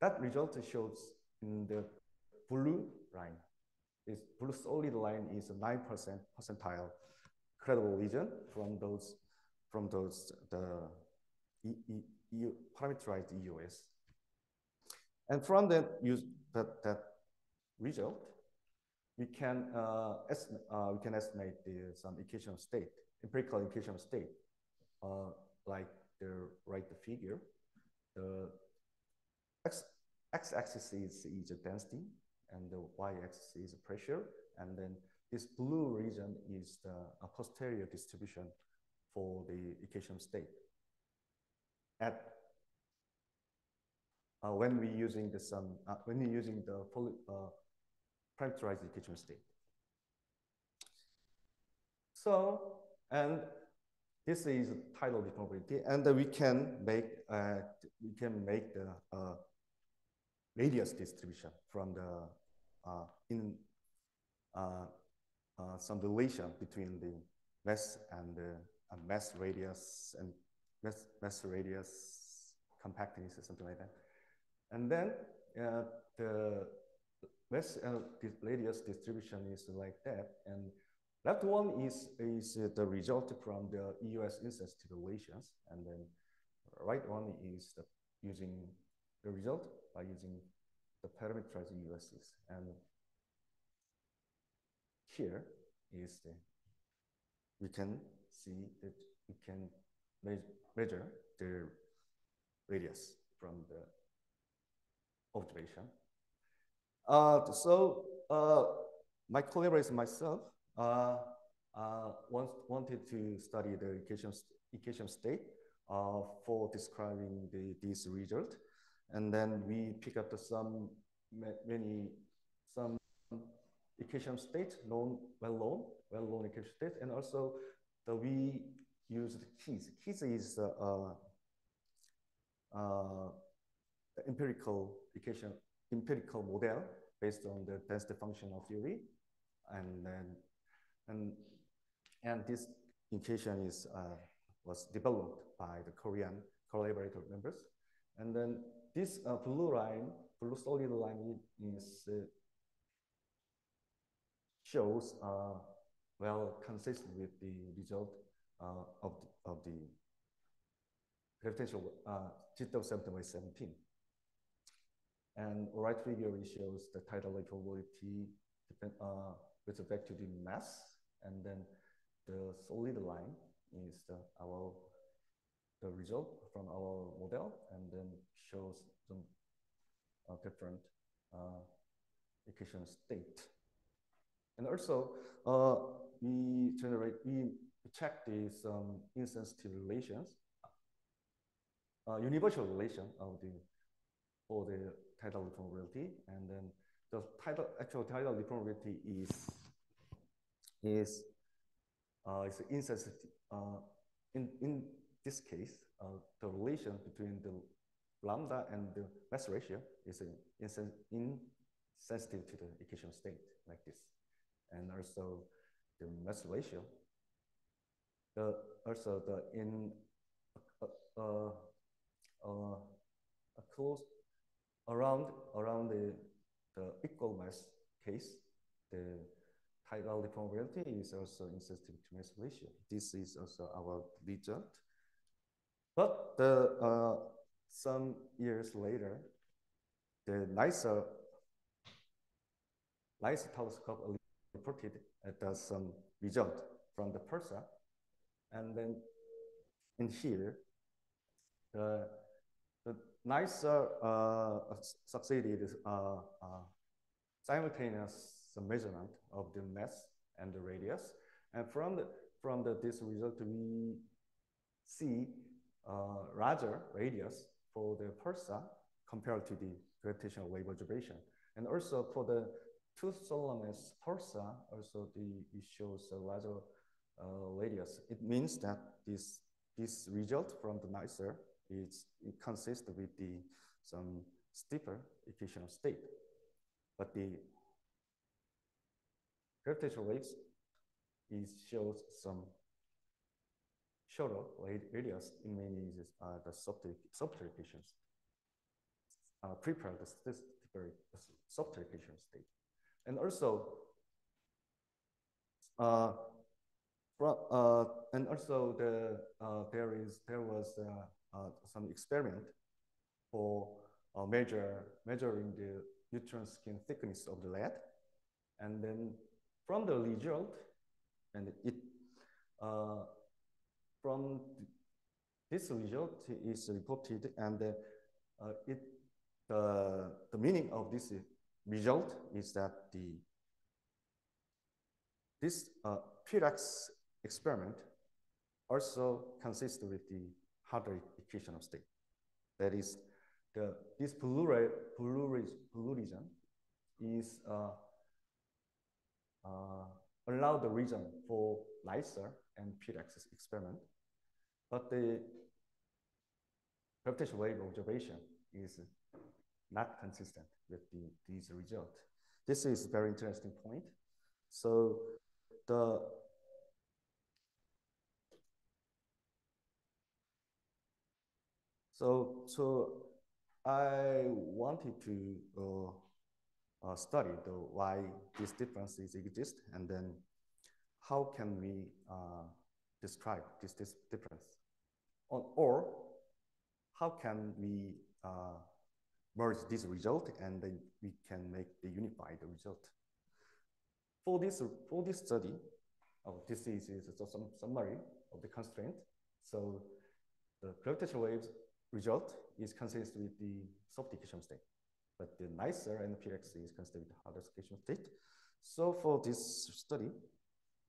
that result shows in the blue line. This blue solid line is a 9% percentile credible region from those from those the EU, parameterized EOS. And from that use that, that result, we can uh, uh, we can estimate the, some equation of state, empirical equation of state, uh, like the right figure. The x, x-axis is, is density, and the y-axis is pressure, and then this blue region is the a posterior distribution for the equation of state. At uh, when we using the some uh, when we using the poly, uh, parameterized equation state. So and this is tidal deformability, and we can make uh, we can make the uh, radius distribution from the uh, in some relation between the mass and the mass radius and mass, mass radius compactness or something like that. And then uh, the mass uh, radius distribution is like that. And left one is, is the result from the EOS insensitive relations. And then right one is the, using the result by using the parameterized EOSs. And here is the, we can see that we can measure the radius from the observation. Uh, so uh, my collaborators and myself uh, uh, want, wanted to study the equation, equation state uh, for describing the, this result. And then we pick up the some many some equation state known well known well known equation state and also the we use the KIDS. KIDS is uh, uh, empirical equation empirical model based on the density functional theory and then and and this equation is uh, was developed by the Korean collaborator members and then this uh, blue line blue solid line is uh, shows uh, well consistent with the result of, the, of the gravitational uh, GW 17 by 17. And right figure shows the tidal probability uh, with respect to the mass, and then the solid line is the, our the result from our model, and then shows some uh, different uh, equation state. And also, uh, we generate, we check these um, insensitive relations, uh, universal relation of the, for the tidal deformability. And then the tidal, actual tidal deformability is, is, uh, is insensitive. Uh, in, in this case, uh, the relation between the lambda and the mass ratio is insensitive to the equation state like this and also the mass ratio. The, also the in uh, uh, uh, close around around the, the equal mass case, the tidal deformability is also insensitive to mass ratio. This is also our result. But the, uh, some years later, the NICER, NICER telescope reported as some result from the pulsar. And then in here, the, the NICER uh, succeeded uh, uh, simultaneous measurement of the mass and the radius. And from, the, from the, this result, we see uh, larger radius for the pulsar compared to the gravitational wave observation. And also for the two Solomons pulsar, also the, it shows a larger uh, radius. It means that this, this result from the NICER is, it consists with the, some steeper equational state. But the gravitational waves is shows some shorter radius in many uh, the equations. Uh, prepare the equation state. And also, uh, uh, and also the, uh, there is, there was uh, uh, some experiment for uh, measure, measuring the neutron skin thickness of the lead. And then from the result, and it uh, from this result is reported, and it the the meaning of this result is that the this uh, experiment also consists with the hardware equation of state. That is, the, this pluri, pluralism is uh, uh, allow the reason for NICER and PREX experiment, but the gravitational wave observation is not consistent with the, these results. This is a very interesting point. So the so so I wanted to uh, uh, study the why these differences exist and then how can we uh, describe this, this difference or, or how can we uh, merge this result and then we can make the unified result. For this, for this study, oh, this is, is some summary of the constraint. So the gravitational waves result is consistent with the soft equation state, but the NICER and is consistent with the harder equation state. So for this study,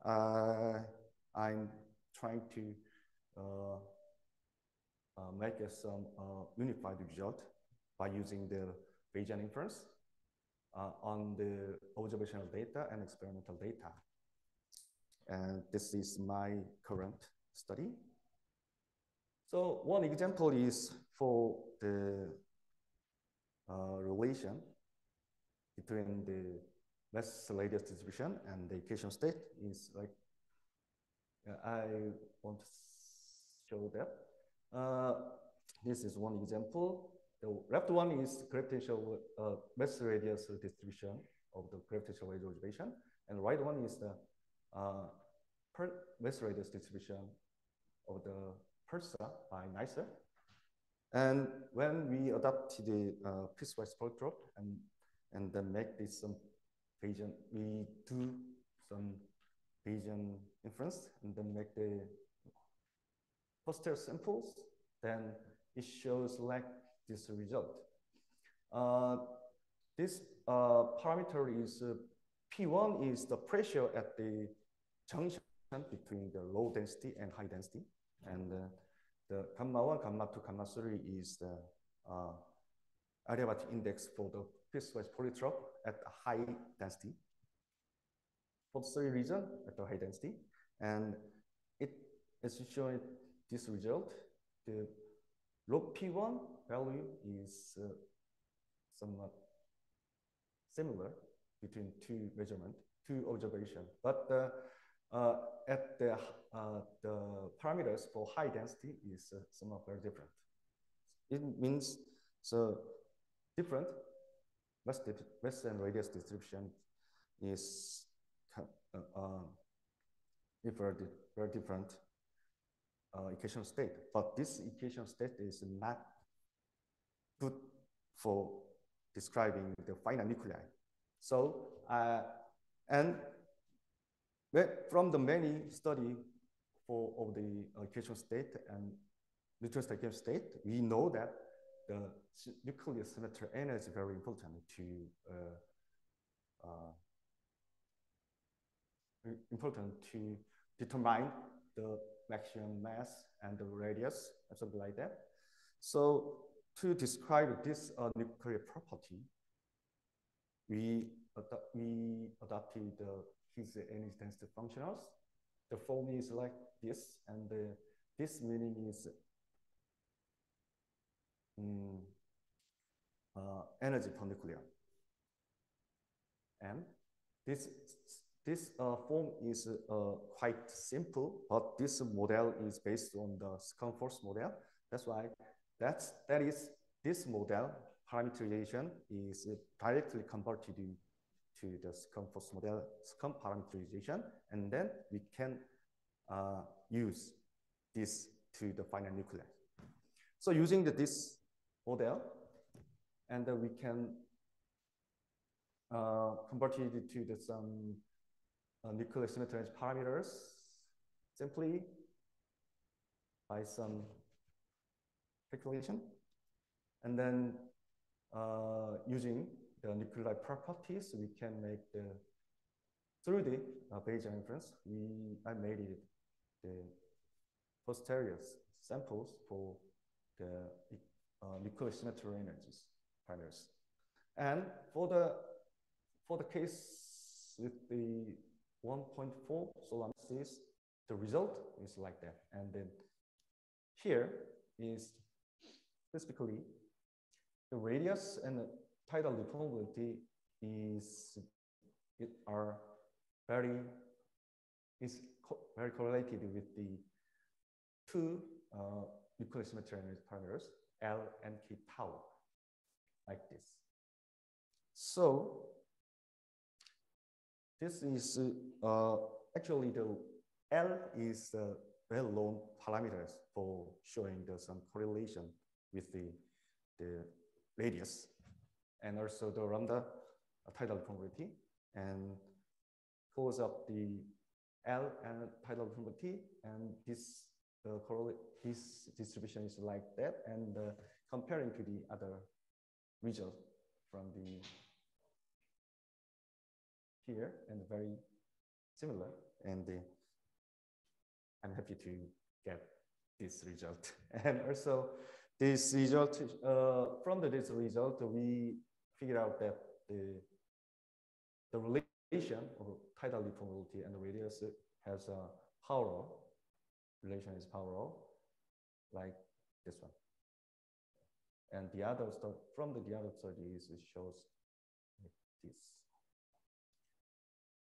uh, I'm trying to uh, uh, make some uh, unified result by using the Bayesian inference uh, on the observational data and experimental data. And this is my current study. So one example is for the uh, relation between the mass radius distribution and the equation state is like, I want to show that. Uh, this is one example. The left one is gravitational uh, mass radius distribution of the gravitational wave observation, and right one is the uh, mass radius distribution of the pulsar by NICER. And when we adopt the uh, piecewise polytrope and and then make this some Bayesian, we do some Bayesian inference and then make the posterior samples, then it shows like this result. Uh, this uh, parameter is uh, P1 is the pressure at the junction between the low density and high density. And uh, the gamma 1, gamma 2, gamma 3 is the uh, adiabatic index for the piecewise polytrope at high density. For the three region at the high density. And it is showing this result. The log P1 value is uh, somewhat similar between two measurement, two observation. But uh, at the, uh, the parameters for high density is uh, somewhat very different. It means so different mass, mass and radius distribution is uh, uh, very, very different uh, equation state, but this equation state is not good for describing the finite nuclei. So, uh, and from the many study for of the equation state and neutron state state, we know that the nuclear symmetry energy is very important to uh, uh, important to determine the maximum mass and the radius and something like that. So to describe this uh, nuclear property, we, ad we adopted the uh, his energy density functionals. The form is like this, and uh, this meaning is um, uh, energy per. And this this uh, form is uh, quite simple, but this model is based on the Skyrme force model. That's why that's, that is this model parameterization is directly converted to the Skyrme force model, Skyrme parameterization, and then we can uh, use this to the finite nucleus. So using the, this model, and uh, we can uh, it to the some uh, nuclear symmetry parameters simply by some calculation. And then uh, using the nuclei properties, we can make the through the uh, Bayesian inference, we I made it the posterior samples for the uh, nuclear symmetry energies. And for the for the case with the 1.4 solar masses, the result is like that. And then here is specifically the radius and the tidal deformability is it are very is co very correlated with the two uh, parameters L and K tau like this. So this is uh, actually the L is the well-known parameters for showing the, some correlation with the, the radius and also the lambda uh, tidal probability and cause up the L and tidal probability and this uh, this distribution is like that and uh, comparing to the other result from the here and very similar. And uh, I'm happy to get this result. [LAUGHS] And also this result, uh, from the, this result, we figured out that the, the relation of tidal deformability and the radius has a power relation is power like this one. And the other study from the, the other studies, it shows this.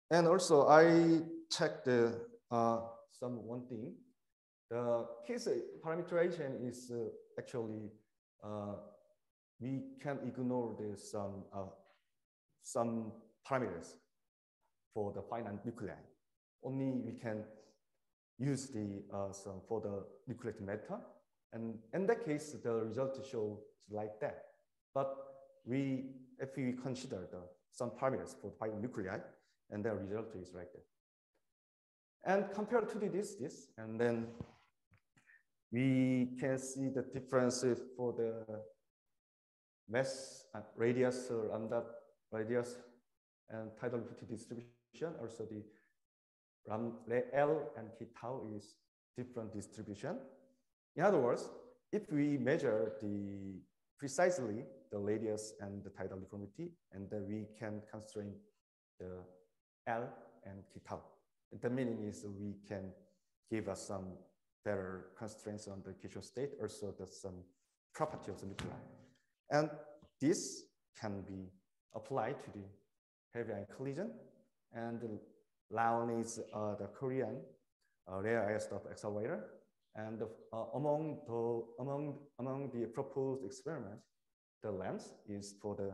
And also I checked the, uh, some one thing. The case parameterization is uh, actually, uh, we can ignore the some, uh, some parameters for the finite nuclei. Only we can use the, uh, some for the nucleic matter. And in that case, the result shows like that. But we, if we consider the, some parameters for the nuclei, and the result is like that. And compared to this, this, and then we can see the differences for the mass uh, radius lambda radius and tidal distribution, also the L and K tau is different distribution. In other words, if we measure the precisely the radius and the tidal deformity, and then we can constrain the L and K tau. The meaning is we can give us some better constraints on the Kirchhoff state, also the some property of the nuclei. And this can be applied to the heavy ion collision. And RAON is uh, the Korean uh, rare isotope accelerator. And uh, among, the, among, among the proposed experiments, the lens is for the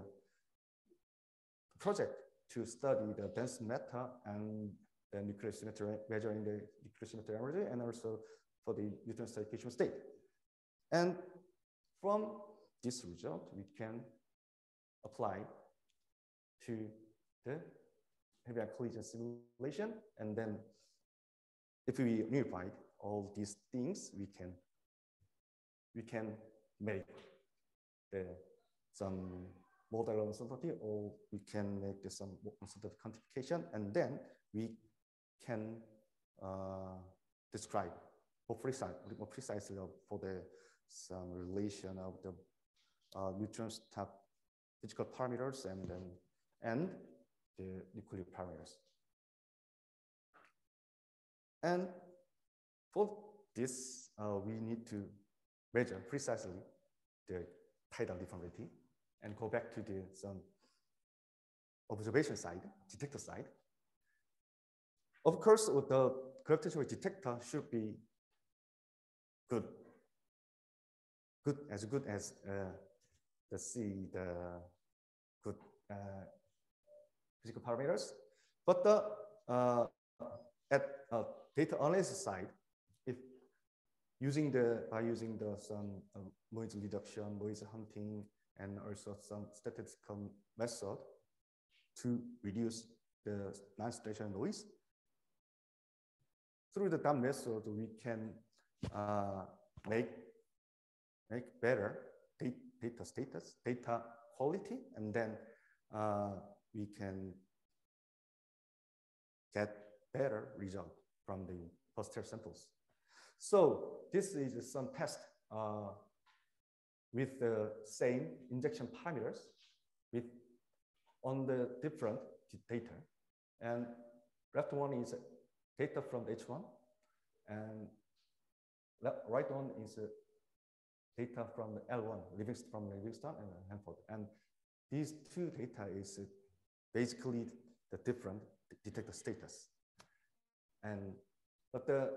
project to study the dense matter and the nuclear symmetry, measuring the nuclear symmetry energy, and also for the neutron star state. And from this result, we can apply to the heavy collision simulation. And then if we unified all these things, we can we can make the, some model uncertainty or we can make the, some uncertainty quantification and then we can uh, describe more, precise, more precisely for the some relation of the uh, neutron star physical parameters and then and the nuclear parameters. And for this, uh, we need to measure precisely the tidal deformity and go back to the some observation side, detector side. Of course, the gravitational detector should be good, good as good as uh, the see the good uh, physical parameters. But the, uh, at uh, data analysis side, if using the by using the some noise reduction, noise hunting, and also some statistical method, to reduce the non-stationary noise. Through the dump method, we can uh, make, make better data status, data quality, and then uh, we can get better result from the posterior samples. So this is some test uh, with the same injection parameters with on the different data. And left one is data from H1 and right one is data from the L1, Livingston from Livingston and Hanford. And these two data is basically the different detector status. And but the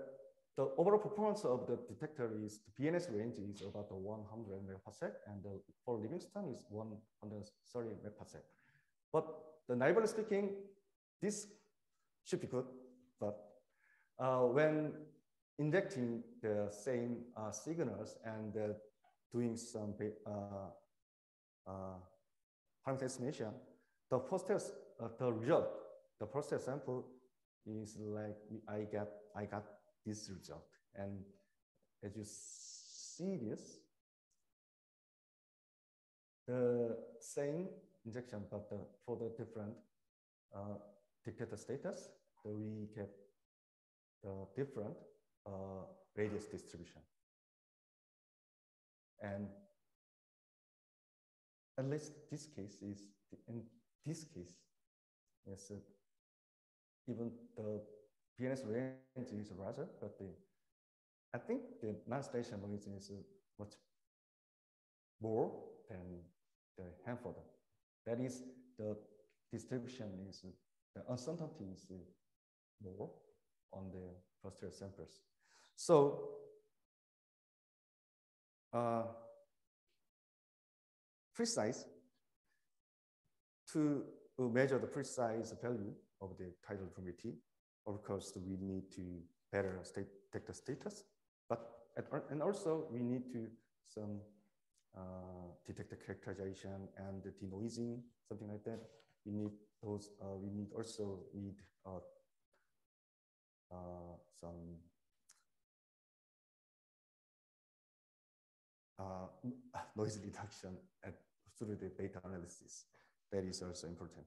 the overall performance of the detector is the BNS range is about 100 megaparsec, and the, for Livingston is 130 megaparsec. But the naively speaking, this should be good. But uh, when injecting the same uh, signals and uh, doing some uh, uh, parameter estimation, the process, uh, the result, the process sample is like I get I got this result. And as you see this, the same injection, but the, for the different uh, detector status, we get the different uh, radius distribution. And at least this case is, in this case, yes, uh, even the BNS range is rather, but the, I think the non-station range is uh, much more than the Hanford. That is, the distribution is, uh, the uncertainty is uh, more on the posterior samples. So, uh, precise to measure the precise value of the tidal permeability of course, we need to better state, take the status, but at, and also we need to some uh, detect the characterization and the denoising, something like that. We need those. Uh, we need also need uh, uh some uh, noise reduction at, through the data analysis. That is also important.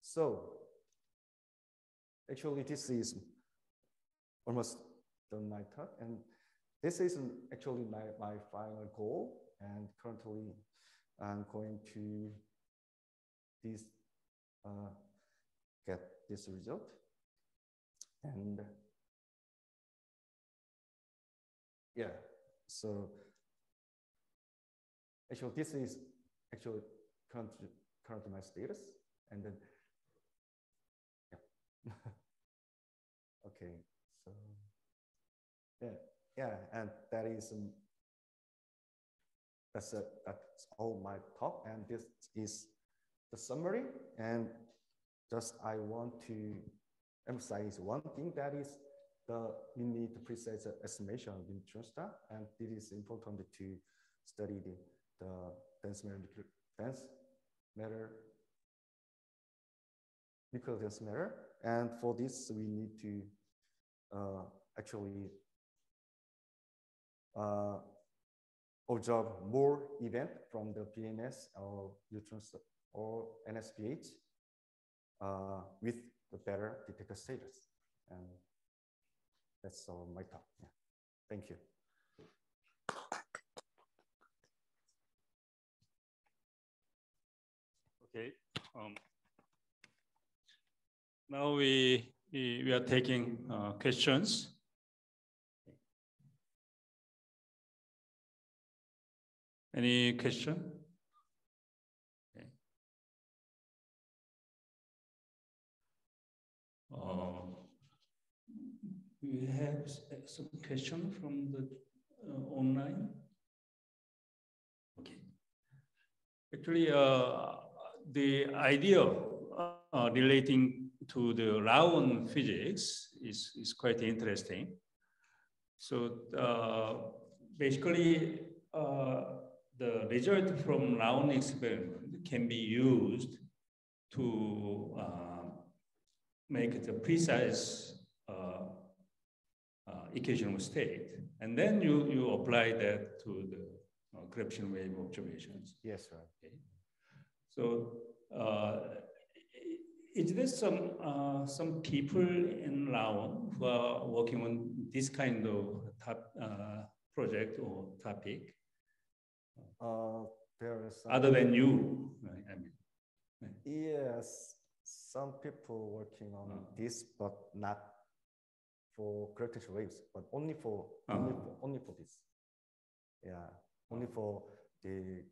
So Actually, this is almost done my talk. And this is actually my, my final goal. And currently, I'm going to this, uh, get this result. And yeah, so actually this is actually currently, currently my status. And then yeah. [LAUGHS] okay, so yeah, yeah, and that is um, that's a, that's all my talk, and this is the summary. And just I want to emphasize one thing that is the we need to precise estimation of star, and it is important to study the, the dense matter dense matter nucleus matter. And for this, we need to uh, actually uh, observe more event from the BNS or neutrons or NSBH uh, with the better detector status. And that's all my talk. Yeah. Thank you. Okay. Um, now we, we, we are taking uh, questions. Any question? Okay. Uh, we have some question from the uh, online. Okay. Actually, uh, the idea uh, relating to the Raon physics is, is quite interesting. So uh, basically, uh, the result from Raon experiment can be used to uh, make the precise uh, uh, equational state. And then you, you apply that to the uh, gravitational wave observations. Yes, sir. Okay. So uh, is there some uh, some people in Raon who are working on this kind of top, uh, project or topic Uh, there is other than you? I mean, yes, some people working on Uh. this, but not for gravitational waves, but only for only Uh. for only for this. Yeah, only for the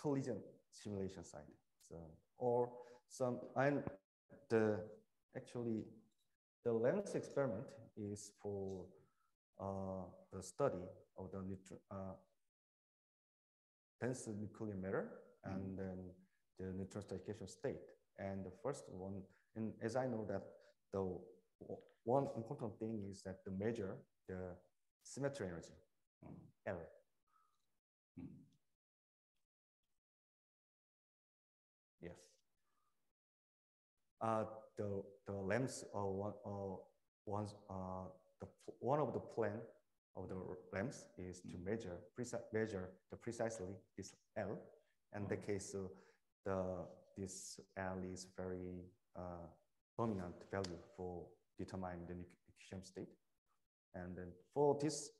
collision simulation side. So or some and the actually the lens experiment is for uh, the study of the neutron, uh, dense nuclear matter and then the neutron stationary state. And the first one, and as I know that the one important thing is that the measure the symmetry energy. Yes. Uh, the the LAMPS are one uh, one's uh, the one of the plan of the LAMPS is to measure precise measure the precisely this L, and the case uh, the this L is very uh, dominant value for determining the equilibrium state, and then for this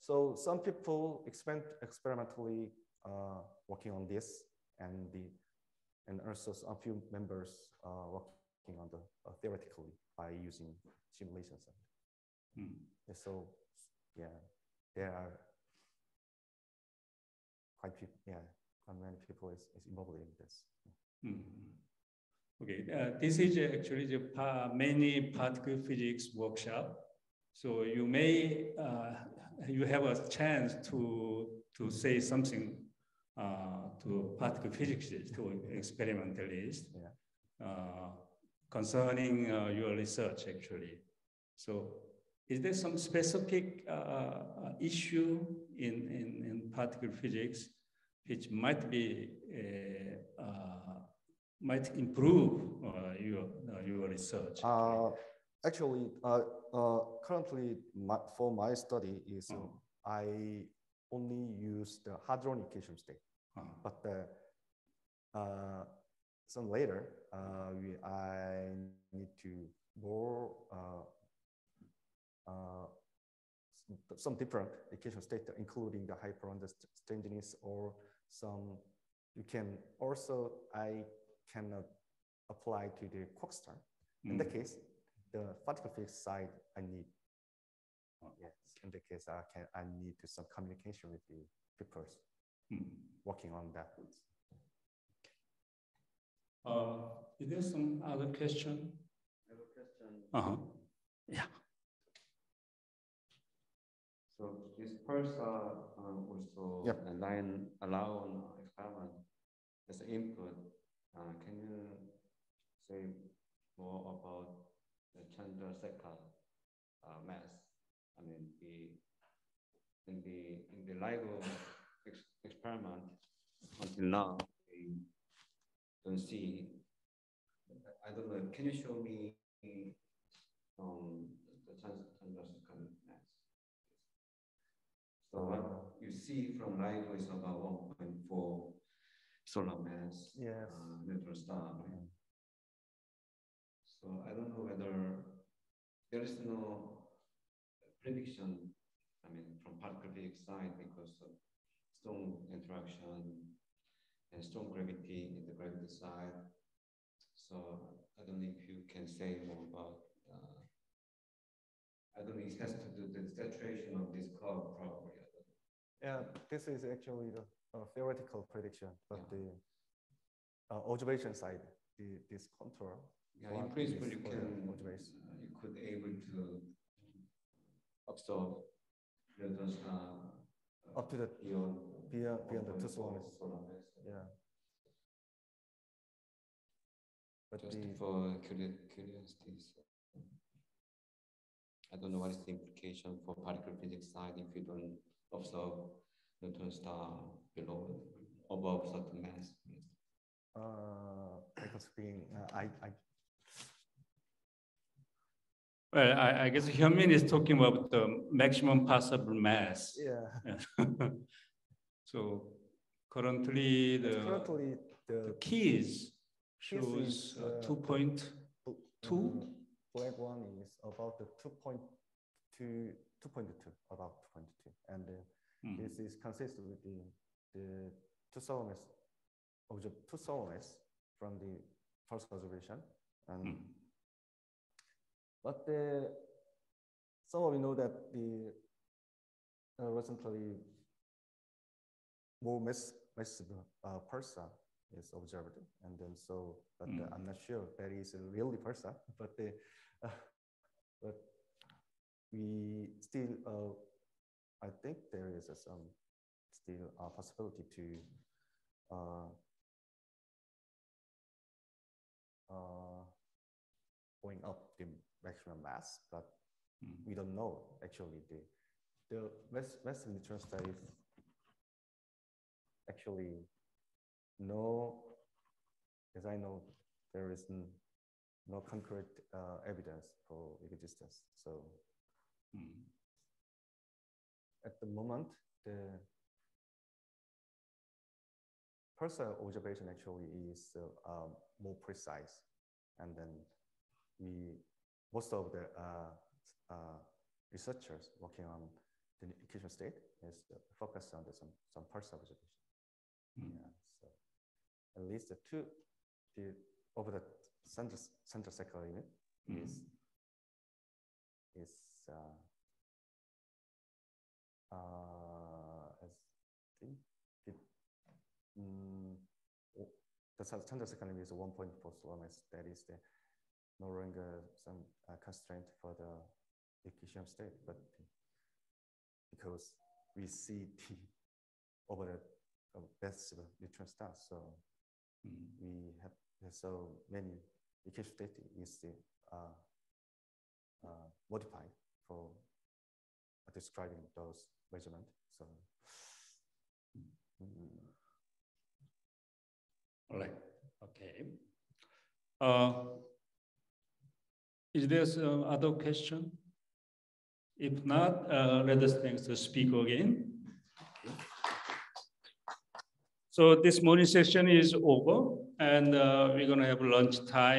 so some people experiment experimentally uh, working on this and the and also a few members uh, working on the uh, theoretically by using simulations. Hmm. Yeah, so yeah, there are quite yeah, quite many people is, is involved in this. Mhm. Okay, uh, this is actually the pa- many particle physics workshop. So you may, uh, you have a chance to, to say something to particle physicists, to experimentalists uh, concerning uh, your research actually. So is there some specific issue in, in, in particle physics which might be uh, uh, might improve uh, your uh, your research? Uh, actually, uh, uh, currently my, for my study is uh, Oh. I only use the hadron equation state. Uh, but uh, some later, uh, we, I need to more uh, uh, some different equation state, including the hyperunderstandingness or some. You can also I cannot apply to the quark star. In the mm, case, the particle physics side, I need. Oh. Yes, in the case, I can I need to some communication with the peoples mm. Working on that. Uh, is there some other question? I have a question. Uh-huh. Yeah. So this PULSAR uh, also Yep. align, allow an experiment as an input. Uh, can you say more about the Chandrasekhar uh, mass? I mean, the in the in the LIGO ex experiment until now, we don't see. I don't know. Can you show me um, the mass? So what you see from LIGO is about 1.4 solar mass, Yes. uh, neutron star. right? Mm. So I don't know whether there is no prediction, I mean, from particle physics side because of strong interaction and strong gravity in the gravity side. So I don't know if you can say more about, uh, I don't know, it has to do with the saturation of this curve probably. I don't know. Yeah, this is actually the uh, theoretical prediction, but Yeah. the uh, observation side, the, this contour. Yeah, in principle, you the can, observation. uh, you could able to absorb star. uh, Up to the, beyond. beyond, beyond the solar yeah. But Just the, for curi- curiosity. I don't know what is the implication for particle physics side if you don't observe neutron star below, above certain mass. uh, because being, uh, I, I, Well, I, I guess [LAUGHS] Hyunmin is talking about the maximum possible mass. yeah. [LAUGHS] So currently, the Currently, the the keys shows is, uh, uh, two point, bl- two? uh, Black one is about the two point two, two point two, about two point two, and uh, Hmm. this is consistent with the, the two solemnes, observe, two solemnes from the first observation, and Hmm. But the, some of you know that the uh, recently more mass, massive uh, pulsar is observed, and then so, but uh, Mm. I'm not sure that is really pulsar, [LAUGHS] but the, uh, [LAUGHS] but we still, uh, I think there is uh, some still a possibility to uh, uh, going up the maximum mass, but Mm. we don't know actually the the neutron star is actually no, as I know, there is no concrete uh, evidence for existence. So Mm. at the moment, the pulsar observation actually is uh, um, more precise, and then we most of the uh, uh, researchers working on the equation state is uh, focused on the, some some pulsar observation. Mm. Yeah, so at least the two the over the center Chandrasekhar limit Mm. is is uh, uh, as the, the, mm, the Chandrasekhar limit is 1.4 kilometers. That is the no longer some uh, constraint for the equilibrium state, but because we see the [LAUGHS] over the uh, best neutron stars, so Mm. we have so many equation state is the, uh, uh, modified for describing those measurements. So. mm, All right, okay. Uh, Is there some other question? If not, uh, let us thank the speaker again. So this morning session is over and uh, we're gonna have lunch time.